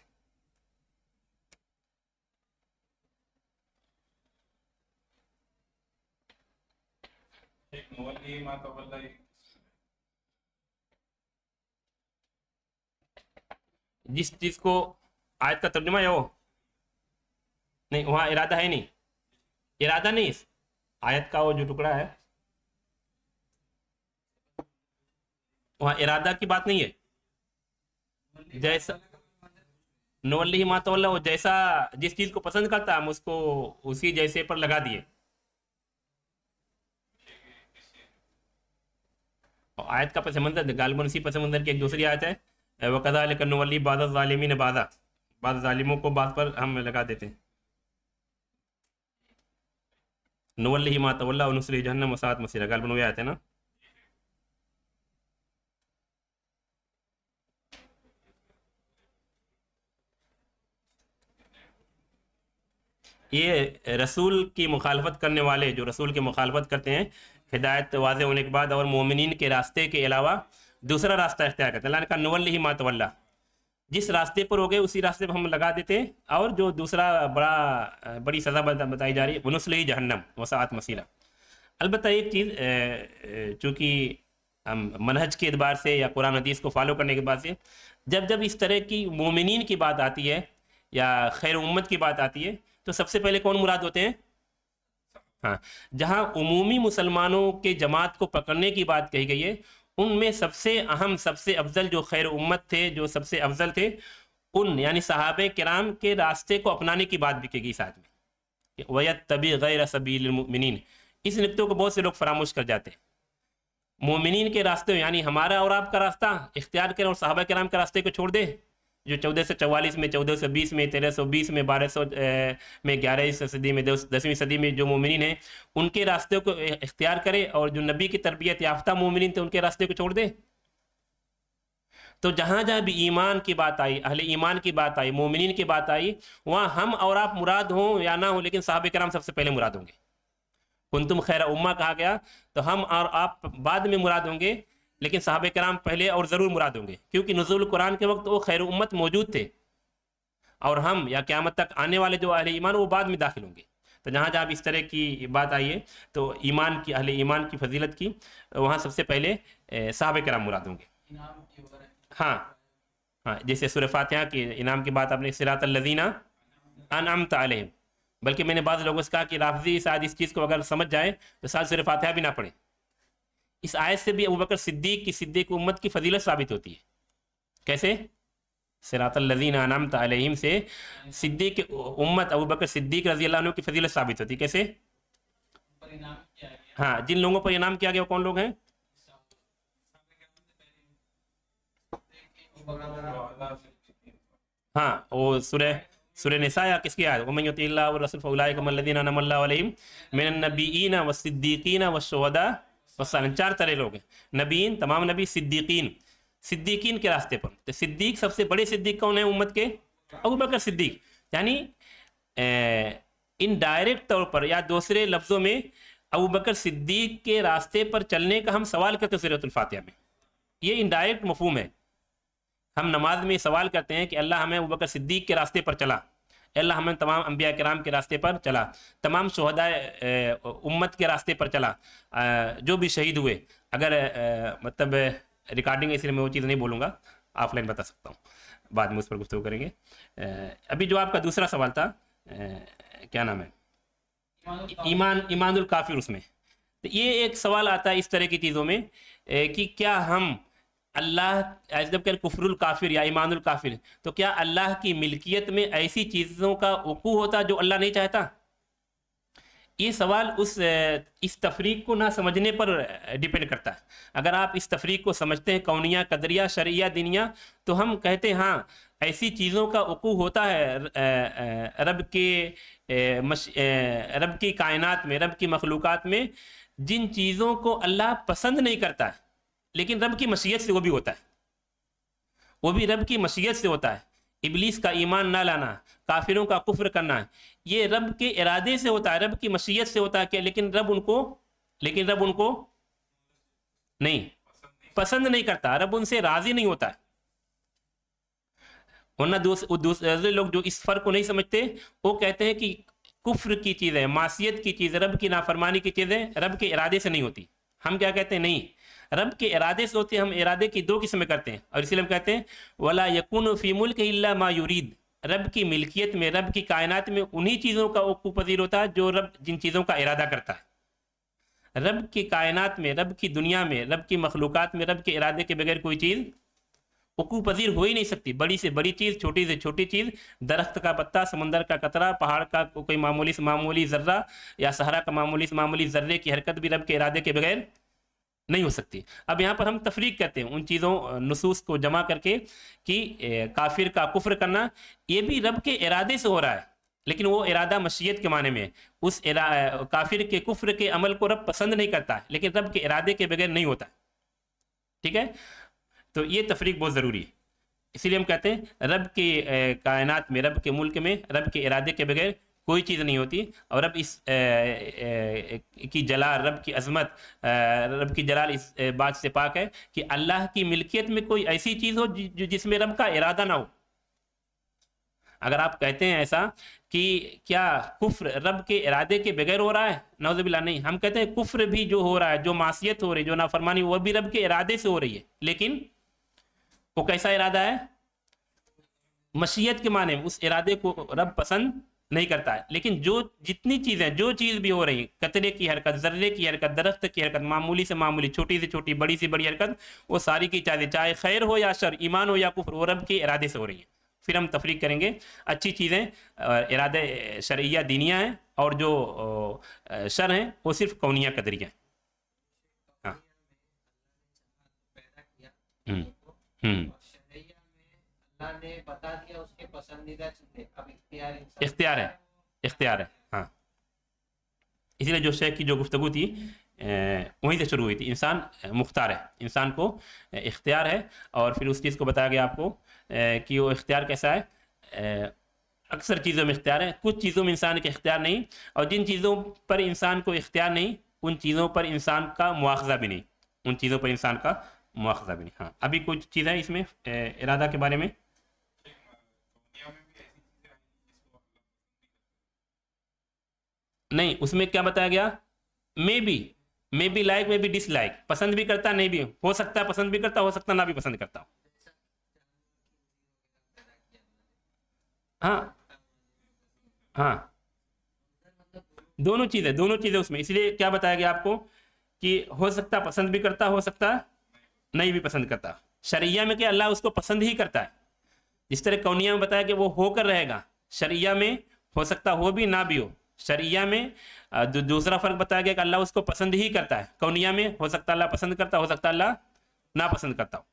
जिस चीज़ को आयत का तर्जुमा है वो? नहीं, वहाँ इरादा है नहीं। इरादा नहीं इस आयत का वो जो टुकड़ा है। वहाँ इरादा की बात नहीं है। जैसा नवल्ली मातवल्ला वो जैसा जिस चीज़ को पसंद करता हम उसको उसी जैसे पर लगा दिए। और आयत का पस मंजर गालिबन उसी पस मंजर की एक दूसरी आयत है। वकदा नवली बाद ालिमीन बादा। बाद ालिमों को बात पर हम लगा देते हैं। नवल्ली ही मातवल्ला नसर जहन्नम वसात मसीरा गालिबन वही आयत है ना? ये रसूल की मुखालफत करने वाले, जो रसूल की मुखालफत करते हैं हिदायत वाज होने के बाद और मोमिन के रास्ते के अलावा दूसरा रास्ता इख्तियार करते हैं। कहा नवल ही मातवल्ला। जिस रास्ते पर हो गए, उसी रास्ते पर हम लगा देते हैं। और जो दूसरा बड़ा, बड़ी सज़ा बताई जा रही है, वनसल ही जहन्नम वसात मसीला। अलबत्त एक चीज़ चूँकि हम मनहज के अतबार से या कुरान हदीस को फॉलो करने के बाद से, जब जब इस तरह की मोमिन की बात आती है या खैर उम्मत की बात आती है तो सबसे पहले कौन मुराद होते हैं? हाँ जहाँ उमूमी मुसलमानों के जमात को पकड़ने की बात कही गई है, उनमें सबसे अहम, सबसे अफजल जो खैर उम्मत थे, जो सबसे अफजल थे, उन, यानी सहाब कराम के रास्ते को अपनाने की बात भी की गई साथ में वयत तबी गैर सबीलमिन इस नुकते को बहुत से लोग फरामोश कर जाते हैं। मोमिन के रास्ते, यानी हमारा और आपका रास्ता, इख्तियार करें और साहबा कराम के रास्ते को छोड़ दे। जो चौदह सौ चौवालीस में, चौदह सौ बीस में, तेरह सौ बीस में, बारह सौ में, ग्यारह सदी में दसवीं सदी में जो मोमिन हैं, उनके रास्ते को इख्तियार करे और जो नबी की तरबियत याफ्ता मोमिन थे, उनके रास्ते को छोड़ दे। तो जहाँ जहाँ भी ईमान की बात आई, अहले ईमान की बात आई मोमिन की बात आई, वहाँ हम और आप मुराद हों या ना हो, लेकिन साहब कराम सबसे पहले मुराद होंगे। कुन तुम खैर उम्मा कहा गया तो हम और आप बाद में मुराद होंगे लेकिन साहब कराम पहले और ज़रूर मुराद होंगे, क्योंकि नज़ुल कुरान के वक्त वो खैर उम्मत मौजूद थे। और हम या क़्यामत तक आने वाले जो अहले ईमान, वो बाद में दाखिल होंगे। तो जहाँ जहाँ इस तरह की बात आई है तो ईमान की, अहले ईमान की फजीलत की, वहाँ सबसे पहले साहब कराम मुराद होंगे। हाँ हाँ जैसे सुर फातिहा के इनाम की बात आपने सिरात लजीना अनअम तालहम बल्कि मैंने बाद लोगों से कहा कि राफजी शायद इस चीज़ को अगर समझ जाए तो शायद सुर फातिहा भी ना पढ़े। इस आयत से भी अबू बकर सिद्दीक की सिद्दीक उम्मत की फजीलत साबित होती है। कैसे? सिरात लजीन अनम तलहीम से सिद्दीक उम्मत अबू बकर सिद्दीक रज़ी अल्लाह की फजीलत साबित होती कैसे? हाँ जिन लोगों पर इनाम किया गया कौन लोग हैं? हाँ वो सुरह सुरह निसा या किसकी आयत? वमन युतिल्लाह व रसूल फउलाइका मल्लज़ीना अनअमल्लाहु अलैहिम मिनन नबिय्यीन व सिद्दीकीन व शुहदा व सालिहीन चार तरह लोग हैं। नबीन, तमाम नबी, सिद्दीकीन। सिद्दीकीन के रास्ते पर। तो सिद्दीक सबसे बड़े सिद्दीक कौन है उम्मत के? अबू बकर सिद्दीक। यानी इन डायरेक्ट तौर पर या दूसरे लफ्ज़ों में अबू बकर सिद्दीक के रास्ते पर चलने का हम सवाल करते सूरतुल फातिहा में। ये इनडायरेक्ट मफहूम है। हम नमाज़ में सवाल करते हैं कि अल्लाह हमें अबू बकर सिद्दीक के रास्ते पर चला। अल्लाह हमें तमाम अम्बिया कराम के रास्ते पर चला, तमाम शहदा उम्मत के रास्ते पर चला। जो भी शहीद हुए, अगर मतलब रिकॉर्डिंग है, इसलिए मैं वो चीज़ नहीं बोलूँगा ऑफलाइन बता सकता हूँ। बाद में उस पर गुफ्तु करेंगे। अभी जो आपका दूसरा सवाल था क्या नाम है? ईमान, ईमानुल काफिर उसमें। तो ये एक सवाल आता है इस तरह की चीज़ों में कि क्या हम अल्लाह जब कह कुफरुल काफिर या ईमानुल काफिर तो क्या अल्लाह की मिल्कियत में ऐसी चीज़ों का वकू होता जो अल्लाह नहीं चाहता? ये सवाल उस इस तफरीक को ना समझने पर डिपेंड करता है। अगर आप इस तफरीक को समझते हैं, कौनिया, कदरिया, शरिया, दिनिया तो हम कहते हैं हाँ ऐसी चीज़ों का वकू होता है रब के मश रब की कायनात में, रब की मखलूक़ात में, जिन चीज़ों को अल्लाह पसंद नहीं करता है। लेकिन रब की मशीयत से वो भी होता है। वो भी रब की मशीयत से होता है। इबलीस का ईमान ना लाना, काफिरों का कुफ्र करना, ये रब के इरादे से होता है, रब की मशीयत से होता है कि लेकिन रब उनको, लेकिन रब उनको नहीं, पसंद नहीं करता, रब उनसे राज़ी नहीं होता। है वरना दूस- दूसरे लोग जो इस फ़र्क को नहीं समझते, वो कहते हैं कि कुफ्र की चीज़ें मासीत की चीज़, रब की नाफरमानी की चीज़ें रब के इरादे से नहीं होती। हम क्या कहते हैं? नहीं। रब के इरादे से होती है, हम इरादे की दो किस्में करते हैं। और इसलिए हम कहते हैं, वला यकुन फ़ी मुल्क इल्ला मा युरीद। रब की मिल्कियत में, रब की कायनात में उन्हीं चीज़ों का वकू पजीर होता है, जो रब, जिन चीज़ों का इरादा करता है। रब की कायनात में, रब की दुनिया में, रब की मखलूक में, रब के इरादे के बगैर कोई चीज़ वकू पजीर हो ही नहीं सकती। बड़ी से बड़ी चीज़, छोटी से छोटी चीज़, दरख्त का पत्ता, समंदर का कतरा, पहाड़ का, कोई मामूली से मामूली ज़र्रा, या सहरा का मामूली से मामूली ज़र्रे की हरकत भी रब के इरादे के बगैर नहीं हो सकती। अब यहाँ पर हम तफरीक कहते हैं, उन चीज़ों नसूस को जमा करके कि काफिर का कुफ्र करना, ये भी रब के इरादे से हो रहा है, लेकिन वो इरादा मशीयत के माने में, उस काफिर के कुफ्र के अमल को रब पसंद नहीं करता है लेकिन रब के इरादे के बगैर नहीं होता। ठीक है? तो ये तफरीक बहुत ज़रूरी है। इसीलिए हम कहते हैं, रब के कायनात में, रब के मुल्क में, रब के इरादे के बगैर कोई चीज़ नहीं होती। और रब इस ए, ए, की जलाल रब की अजमत रब की जलाल इस बात से पाक है कि अल्लाह की मिल्कियत में कोई ऐसी चीज़ हो जि- जिसमें रब का इरादा ना हो। अगर आप कहते हैं ऐसा कि क्या कुफ्र रब के इरादे के बगैर हो रहा है? नौजबिल्ला नहीं। हम कहते हैं कुफ्र भी जो हो रहा है जो मासीत हो रही है जो नाफरमानी वो भी रब के इरादे से हो रही है। लेकिन वो कैसा इरादा है? मशीयत के माने उस इरादे को रब पसंद नहीं करता है। लेकिन जो जितनी चीज़ें जो चीज़ भी हो रही है कतरे की हरकत जर्रे की हरकत दरख्त की हरकत मामूली से मामूली छोटी से छोटी बड़ी से बड़ी हरकत वो सारी की चाहे चाहे खैर हो या शर ईमान हो या कुफ्र वो रब के इरादे से हो रही है। फिर हम तफरीक करेंगे। अच्छी चीज़ें इरादे शरिया दीनिया हैं और जो शर हैं वो सिर्फ़ कौनिया कदरिया हैं। हाँ। हम्म, हम्म। बता दिया उसके पसंदीदा चीज़ें। इख्तियार है। इख्तियार है हाँ। इसीलिए जो शेख की जो गुफ्तु थी वहीं से शुरू हुई थी। इंसान मुख्तार है। इंसान को इख्तियार है और फिर उस चीज़ को बताया गया आपको कि वो इख्तियार कैसा है। अक्सर चीज़ों में इख्तियार है। कुछ चीज़ों में इंसान के इख्तियार नहीं और जिन चीज़ों पर इंसान को इख्तियार नहीं, उन चीज़ों पर इंसान का मुआवजा भी नहीं। उन चीज़ों पर इंसान का मुआवजा भी नहीं हाँ। अभी कुछ चीज़ें इसमें इरादा के बारे में। नहीं, उसमें क्या बताया गया? Maybe maybe like maybe dislike पसंद भी करता, नहीं भी. हो सकता है पसंद भी करता, हो सकता ना भी पसंद करता हो. हाँ. हाँ. दोनों चीज़ें दोनों चीज़ें उसमें. इसलिए क्या बताया गया आपको? कि हो सकता, पसंद भी करता, हो सकता, नहीं भी पसंद करता. शरिया में क्या अल्लाह उसको पसंद ही करता है? जिस तरह कौनिया में बताया कि वो होकर रहेगा. शरिया में हो सकता हो भी, ना भी हो. शरिया में दू- दूसरा फ़र्क बताया गया कि अल्लाह उसको पसंद ही करता है। कौनिया में हो सकता अल्लाह पसंद करता हो सकता अल्लाह ना पसंद करता हो।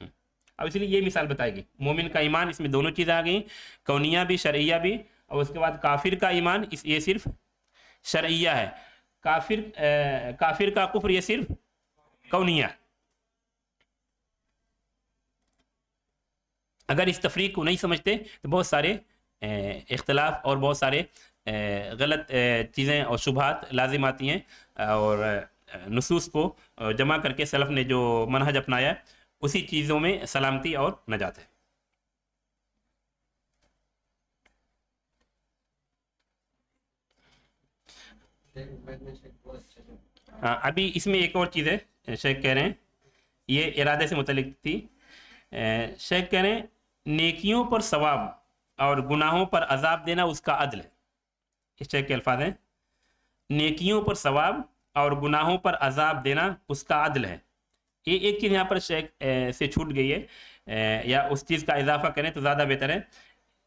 हम्म। अब इसलिए ये मिसाल बताएगी मोमिन का ईमान इसमें दोनों चीज़ें आ गई। कौनिया भी शरिया भी और उसके बाद काफिर का ईमान इस ये सिर्फ़ शरिया है। काफिर अ, काफिर का कुफ्र ये सिर्फ़ कौनिया। अगर इस तफरीक को नहीं समझते तो बहुत सारे इख्तलाफ और बहुत सारे गलत चीज़ें और शुभात लाजिम आती हैं, और नसूस को जमा करके सलफ़ ने जो मनहज अपनाया है उसी चीज़ों में सलामती और नजात है। हाँ अभी इसमें एक और चीज़ है, शेख कह रहे हैं, ये इरादे से मुतलिक थी। शेख कह रहे हैं, नेकियों पर सवाब और गुनाहों पर अजाब देना उसका अदल है। इस शेख के अल्फाज हैं। नेकियों पर सवाब और गुनाहों पर अजाब देना उसका अदल है। ये एक चीज़ यहाँ पर शेख से छूट गई है या उस चीज़ का इजाफा करें तो ज़्यादा बेहतर है।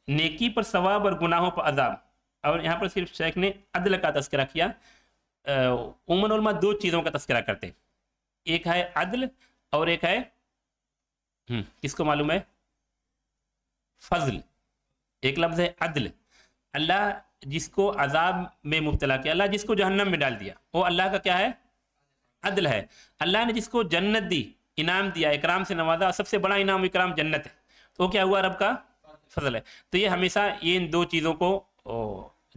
नेकी पर सवाब और गुनाहों पर अजाब। और यहाँ पर सिर्फ़ शेख ने अदल का तस्करा किया। उमन उलमा दो चीज़ों का तस्करा करते। एक है अदल और एक है हम्म, किसको मालूम है? फजल। एक लफ्ज़ है अदल। अल्लाह जिसको अजाब में मुब्तला किया, अल्लाह जिसको जहन्नम में डाल दिया। वो अल्लाह का क्या है? अदल है। अल्लाह ने जिसको जन्नत दी, इनाम दिया, इकराम से नवाजा, सबसे बड़ा इनाम इकराम जन्नत है। तो क्या हुआ रब का? फजल है। तो ये हमेशा ये इन दो चीज़ों को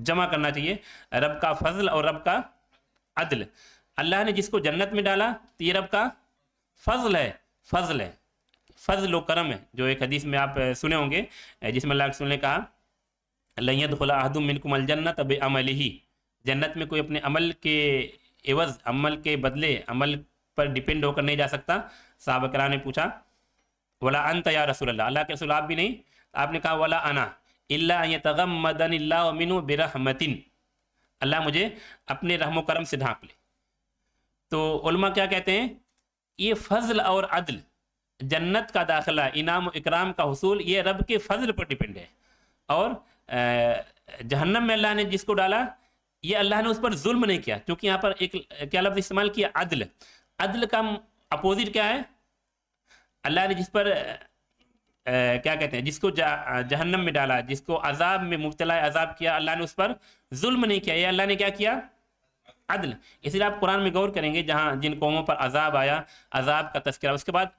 जमा करना चाहिए, रब का फजल और रब का अदल। अल्लाह ने जिसको जन्नत में डाला तो ये रब का फजल है फजल है। फजल करम है, जो एक हदीस में आप सुने होंगे, जिसमें अल्लाह ने कहा लैद खुला अहदुम मिनकुम अल जन्नत अब अमल ही जन्नत में कोई अपने अमल के एवज, अमल के बदले, अमल पर डिपेंड होकर नहीं जा सकता। साहब करा ने पूछा, वला अंत या रसूल अल्लाह के रसूल, आप भी नहीं? आपने कहा, वला अना, इल्ला तगम मदन मिनु बिरहमतिन। अल्लाह मुझे अपने रहमो करम से ढांप ले। तो उलमा क्या कहते हैं? ये फजल और अदल, जन्नत का दाखिला, इनाम इकराम का हसूल, ये रब के फजल पर डिपेंड है। और जहन्नम में अल्लाह ने जिसको डाला ये अल्लाह ने उस पर जुल्म नहीं किया क्योंकि यहाँ पर एक क्या लफ्ज़ इस्तेमाल किया? अदल। अदल का अपोजिट क्या है? अल्लाह ने जिस पर अ, क्या कहते हैं जिसको जहन्नम में डाला जिसको अजाब में मुबतला अजाब किया अल्लाह ने उस पर जुल्म नहीं किया। ये अल्लाह ने क्या किया? अदल। इसलिए आप कुरान में गौर करेंगे जहाँ जिन कौमों पर अजाब आया अजाब का तस्करा उसके बाद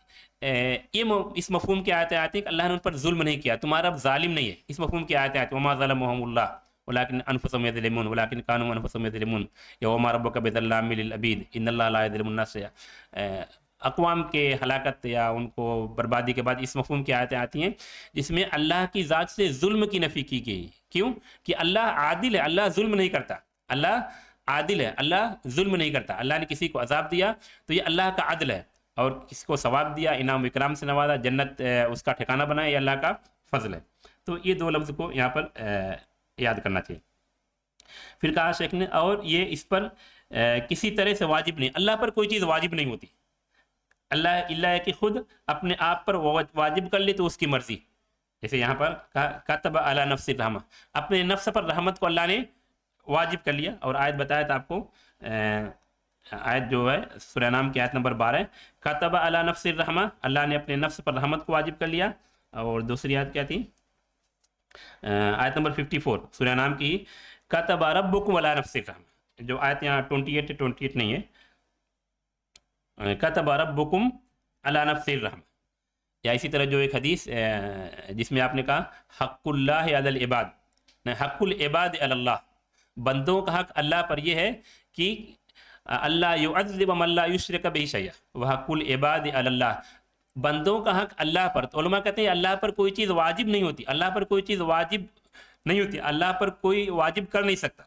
ये इस मफहूम की आयतें आती हैं कि अल्लाह ने उन पर जुल्म नहीं किया। तुम्हारा अब जालिम नहीं है। इस मफहूम की आयतें आती वमा ज़लमहुमुल्लाह वलाकिन अनफुसहुम यज़लिमून वलाकिन कानू अनफुसहुम यज़लिमून या वमा रब्बुका बिज़ल्लामिल लिल अबीद इन्नल्लाह ला यज़लिमुन नास ए, अकवाम के हलाकत या उनको बर्बादी के बाद इस मफहूम की आयतें आती हैं जिसमें अल्लाह की ज़ात से जुल्म की नफ़ी की गई। क्यों? कि अल्लाह आदिल है अल्लाह जुल्म नहीं करता। अल्लाह आदिल है। अल्लाह जुल्म नहीं करता। अल्लाह ने किसी को अजाब दिया तो ये अल्लाह का अदल है। और किसी को सवाब दिया, इनाम इकराम से नवाजा जन्नत उसका ठिकाना बनाया, ये अल्लाह का फजल है। तो ये दो लफ्ज़ को यहाँ पर याद करना चाहिए। फिर कहा शेख ने, और ये इस पर किसी तरह से वाजिब नहीं। अल्लाह पर कोई चीज़ वाजिब नहीं होती। अल्लाह इल्ला है कि खुद अपने आप पर वाजिब कर ले तो उसकी मर्ज़ी। जैसे यहाँ पर कतब अला नफ्स रहमा। अपने नफ्स पर रहमत को अल्लाह ने वाजिब कर लिया। और आयत बताया था आपको आयत जो है सुरनाम की आयत नंबर बारह कतब अला नफ्स रहमा, अल्लाह ने अपने नफ्स पर रहमत को वाजिब कर लिया। और दूसरी आयत क्या थी? आयत नंबर फिफ्टी फोर सुरनाम की कतब रब्बुकुम अला नफ्स रहमा। जो आयत यहाँ ट्वेंटी एट ट्वेंटी एट नहीं है। कतब रब्बुकुम अला नफ्स रहमा। या इसी तरह जो एक हदीस जिसमें आपने कहा हक़ुल्लाह अल इबाद। हक़ुल इबाद अल्लाह। बंदों का हक अल्लाह पर यह है कि अल्लाह युअज़्ज़िब मल्ला युश्रिक बिही शैया वह कुल इबाद अल्लाह बंदों का हक अल्लाह पर तो कहते हैं, अल्लाह पर कोई चीज़ वाजिब नहीं होती, अल्लाह पर कोई चीज़ वाजिब नहीं होती, अल्लाह पर कोई वाजिब कर नहीं सकता।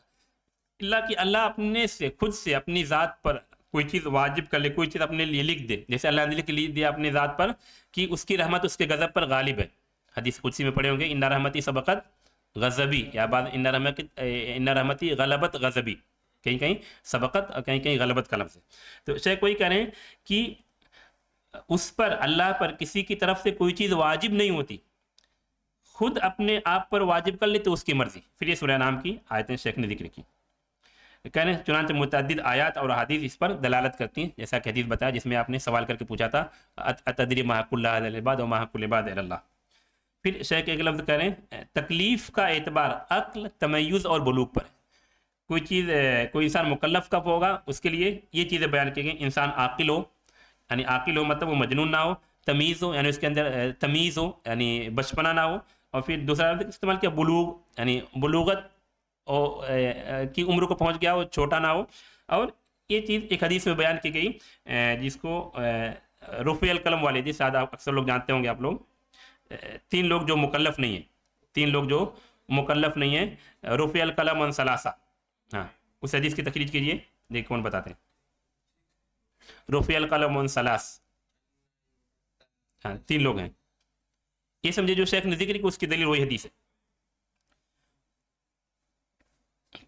अल्लाह कि अल्लाह अपने से, खुद से अपनी ज़ात पर कोई चीज़ वाजिब कर ले, कोई चीज़ अपने लिए लिख दे। जैसे अल्लाह ने लिख दिया अपनी ज़ात पर कि उसकी रहमत उसके गज़ब पर गालिब है। हदीस कुदसी में पढ़े होंगे, इन्ना रहमती सबकत गज़बी या बाद इन रहमत गलबत गज़बी कहीं कहीं सबकत और कहीं कहीं गलबत कलम से तो शेख कोई कह रहे हैं कि उस पर अल्लाह पर किसी की तरफ़ से कोई चीज़ वाजिब नहीं होती खुद अपने आप पर वाजिब कर ले तो उसकी मर्ज़ी फिर ये सूर्य नाम की आयतें शेख ने ज़िक्र की कह रहे हैं चुनाच मुतद आयात और हदीस इस पर दलालत करती हैं जैसा कि हदीस बताया जिसमें आपने सवाल करके पूछा था अतदरी महकुल्लाबाद और महकुलबाद अल्लाह फिर शेख एक लफ्ज़ करें तकलीफ़ का एतबार, अक्ल, तमयज़ और बलूक पर। कोई चीज़ कोई इंसान मुकल्लफ कब होगा? उसके लिए ये चीज़ें बयान की गई, इंसान आकिल हो, यानी आकिल हो मतलब वो मजनून ना हो, तमीज़ हो, यानी उसके अंदर तमीज़ हो, यानी बचपना ना हो, और फिर दूसरा इस्तेमाल किया, बलूग, यानी बलूगत और की उम्र को पहुँच गया हो, छोटा ना हो। और ये चीज़ एक हदीस में बयान की गई जिसको रुफ़ी कलम वाले, जिस शायद अक्सर लोग जानते होंगे आप लोग तीन लोग जो मुकल्लफ नहीं है, तीन लोग जो मुकल्लफ नहीं है रुफ़ी कलम सलासा। हाँ उस हदीस की तकरीज कीजिए देखिए कौन बताते हैं। रुफ़ी कलम सलास। हाँ तीन लोग हैं। ये समझे जो शेख ने ज़िक्र की, उसकी दलील वही हदीस है।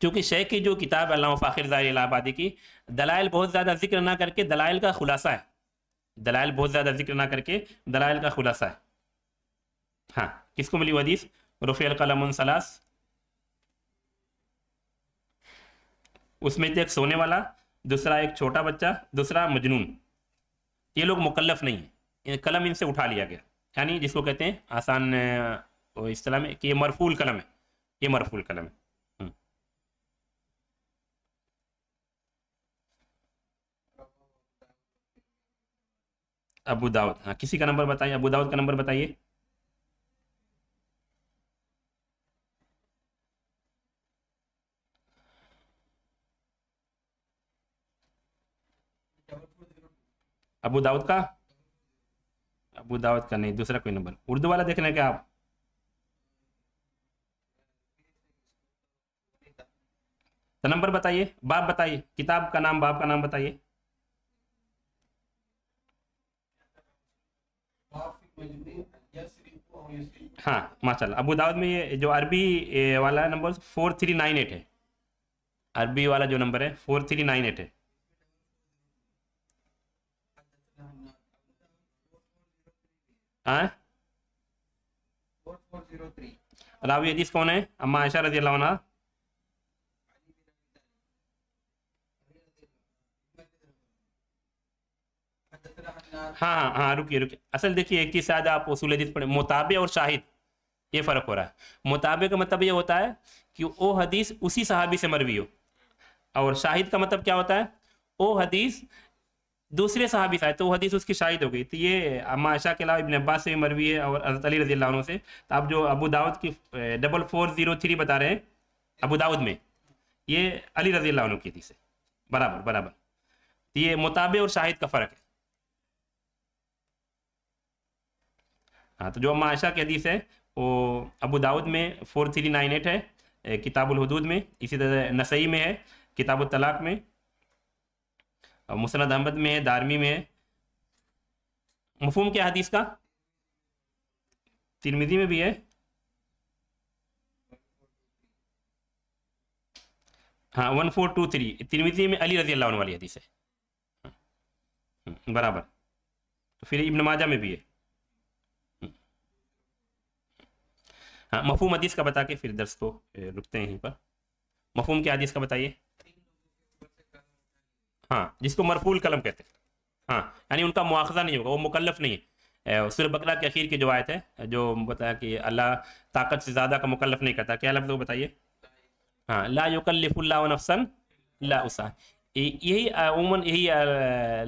क्योंकि शेख की जो किताब अल्लाह फ़ाखिर इलाहाबादी की, दलाइल बहुत ज़्यादा ज़िक्र ना करके दलाइल का खुलासा है। दलाइल बहुत ज़्यादा ज़िक्र ना करके दलाइल का खुलासा है। हाँ किसको मिली हदीस? रफ़ी कलम सलास। उसमें एक सोने वाला, दूसरा एक छोटा बच्चा, दूसरा मजनून। ये लोग मुकल्लफ नहीं है। कलम इनसे उठा लिया गया। यानी जिसको कहते हैं, आसान इस में कि ये मरफूल कलम है। ये मरफूल कलम है। हम्म। अबू दाऊद। हाँ किसी का नंबर बताइए? अबू दाऊद का नंबर बताइए। अबू दाऊद का? अबू दाऊद का नहीं, दूसरा कोई नंबर। उर्दू वाला देखना क्या आप? तो नंबर बताइए, बाप बताइए, किताब का नाम, बाप का नाम बताइए। हाँ माशाल्लाह। अबू दाऊद में ये जो अरबी वाला number, four three nine eight है। अरबी वाला जो नंबर है, फोर थ्री नाइन एट है। रावी हदीस कौन है? अम्मा आयशा रज़ी अल्लाह हाँ हाँ हाँ रुकिए रुकिए। असल देखिए, एक चीज़ आज आप उसूल हदीस पढ़े। मुताबे और शाहिद, ये फ़र्क हो रहा है। मुताबे का मतलब ये होता है कि वो हदीस उसी सहाबी से मरवी हो। और शाहिद का मतलब क्या होता है? वो हदीस दूसरे सहाबी आए तो वो हदीस उसकी शाहिद हो गई। तो ये आयशा के अलावा इबन अब्बास से भी मरवी है और हज़रत अली रज़ी अल्लाह से। तो आप जो अबू दाऊद की डबल फोर ज़ीरो थ्री बता रहे हैं, अबू दाऊद में, ये अली रज़ी अल्लाह की हदीस है। बराबर बराबर। तो ये मुताबे और शाहिद का फ़र्क है। हाँ तो जो आयशा की हदीस है, वो अबू दाऊद में फोर थ्री नाइन एट है किताबुल हदूद में, इसी तरह नसई में है किताब तलाक में मुसनद अहमद में है दारमी में। है मफहम क्या हदीस का? तिरमिजी में भी है। हाँ one four two three Tirmidhi में अली रज़ी अल्लाह वाली हदीस है। बराबर। तो फिर इब्न माजा में भी है। हाँ मफहूम हदीस का बता के फिर दर्स को रुकते हैं यहीं पर। मफहूम क्या हदीस का बताइए? हाँ जिसको मरफूल कलम कहते हैं। हाँ यानी उनका मुआवजा नहीं होगा, वो मुकल्लफ नहीं है। सुर बकरा के अखीर की जो आयत है, जो बताया कि अल्लाह ताकत से ज़्यादा का मुकल्लफ नहीं करता, क्या लफ्ज़ बताइए? हाँ ला युकल्लिफुल्ला नफसन ला उसा यही उमन यही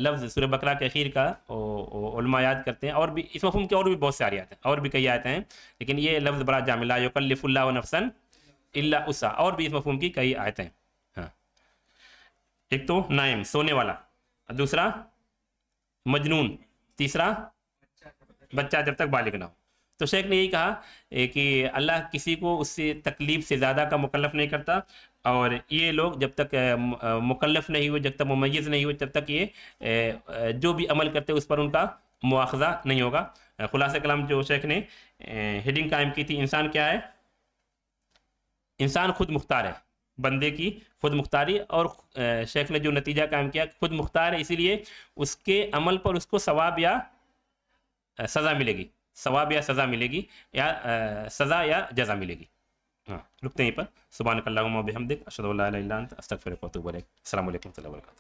लफ्ज़ सुर बकरा के अखीर का उलमा याद करते हैं। और भी, इस मफहम के और भी बहुत सारी आते हैं, और भी कई आते हैं, लेकिन ये लफ्ज़ बड़ा जामिला युकल्लिफुल्ला नफसन इल्ला उसा और भी इस मफहम की कई आयतें हाँ। एक तो नायम सोने वाला। दूसरा, मजनून। तीसरा, बच्चा जब तक बालिग ना हो। तो शेख ने यही कहा कि अल्लाह किसी को उससे तकलीफ़ से ज़्यादा का मुकलफ नहीं करता। और ये लोग जब तक मुकलफ नहीं हुए, जब तक मुमैज़ नहीं हुए, तब तक ये जो भी अमल करते उस पर उनका मुआवजा नहीं होगा। खुलास कलाम जो शेख ने हेडिंग कायम की थी, इंसान क्या है? इंसान खुद मुख्तार है। बंदे की खुद मुख्तारी और शेख ने जो नतीजा कायम किया, खुद मुख्तार है, इसीलिए उसके अमल पर उसको सवाब या सज़ा मिलेगी। सवाब या सज़ा मिलेगी, या सज़ा या जजा मिलेगी। हाँ रुकते हैं पर। सुबह कल्ला हमदिक अशद अस्तफ़र अल्लाम वरहमल वर्क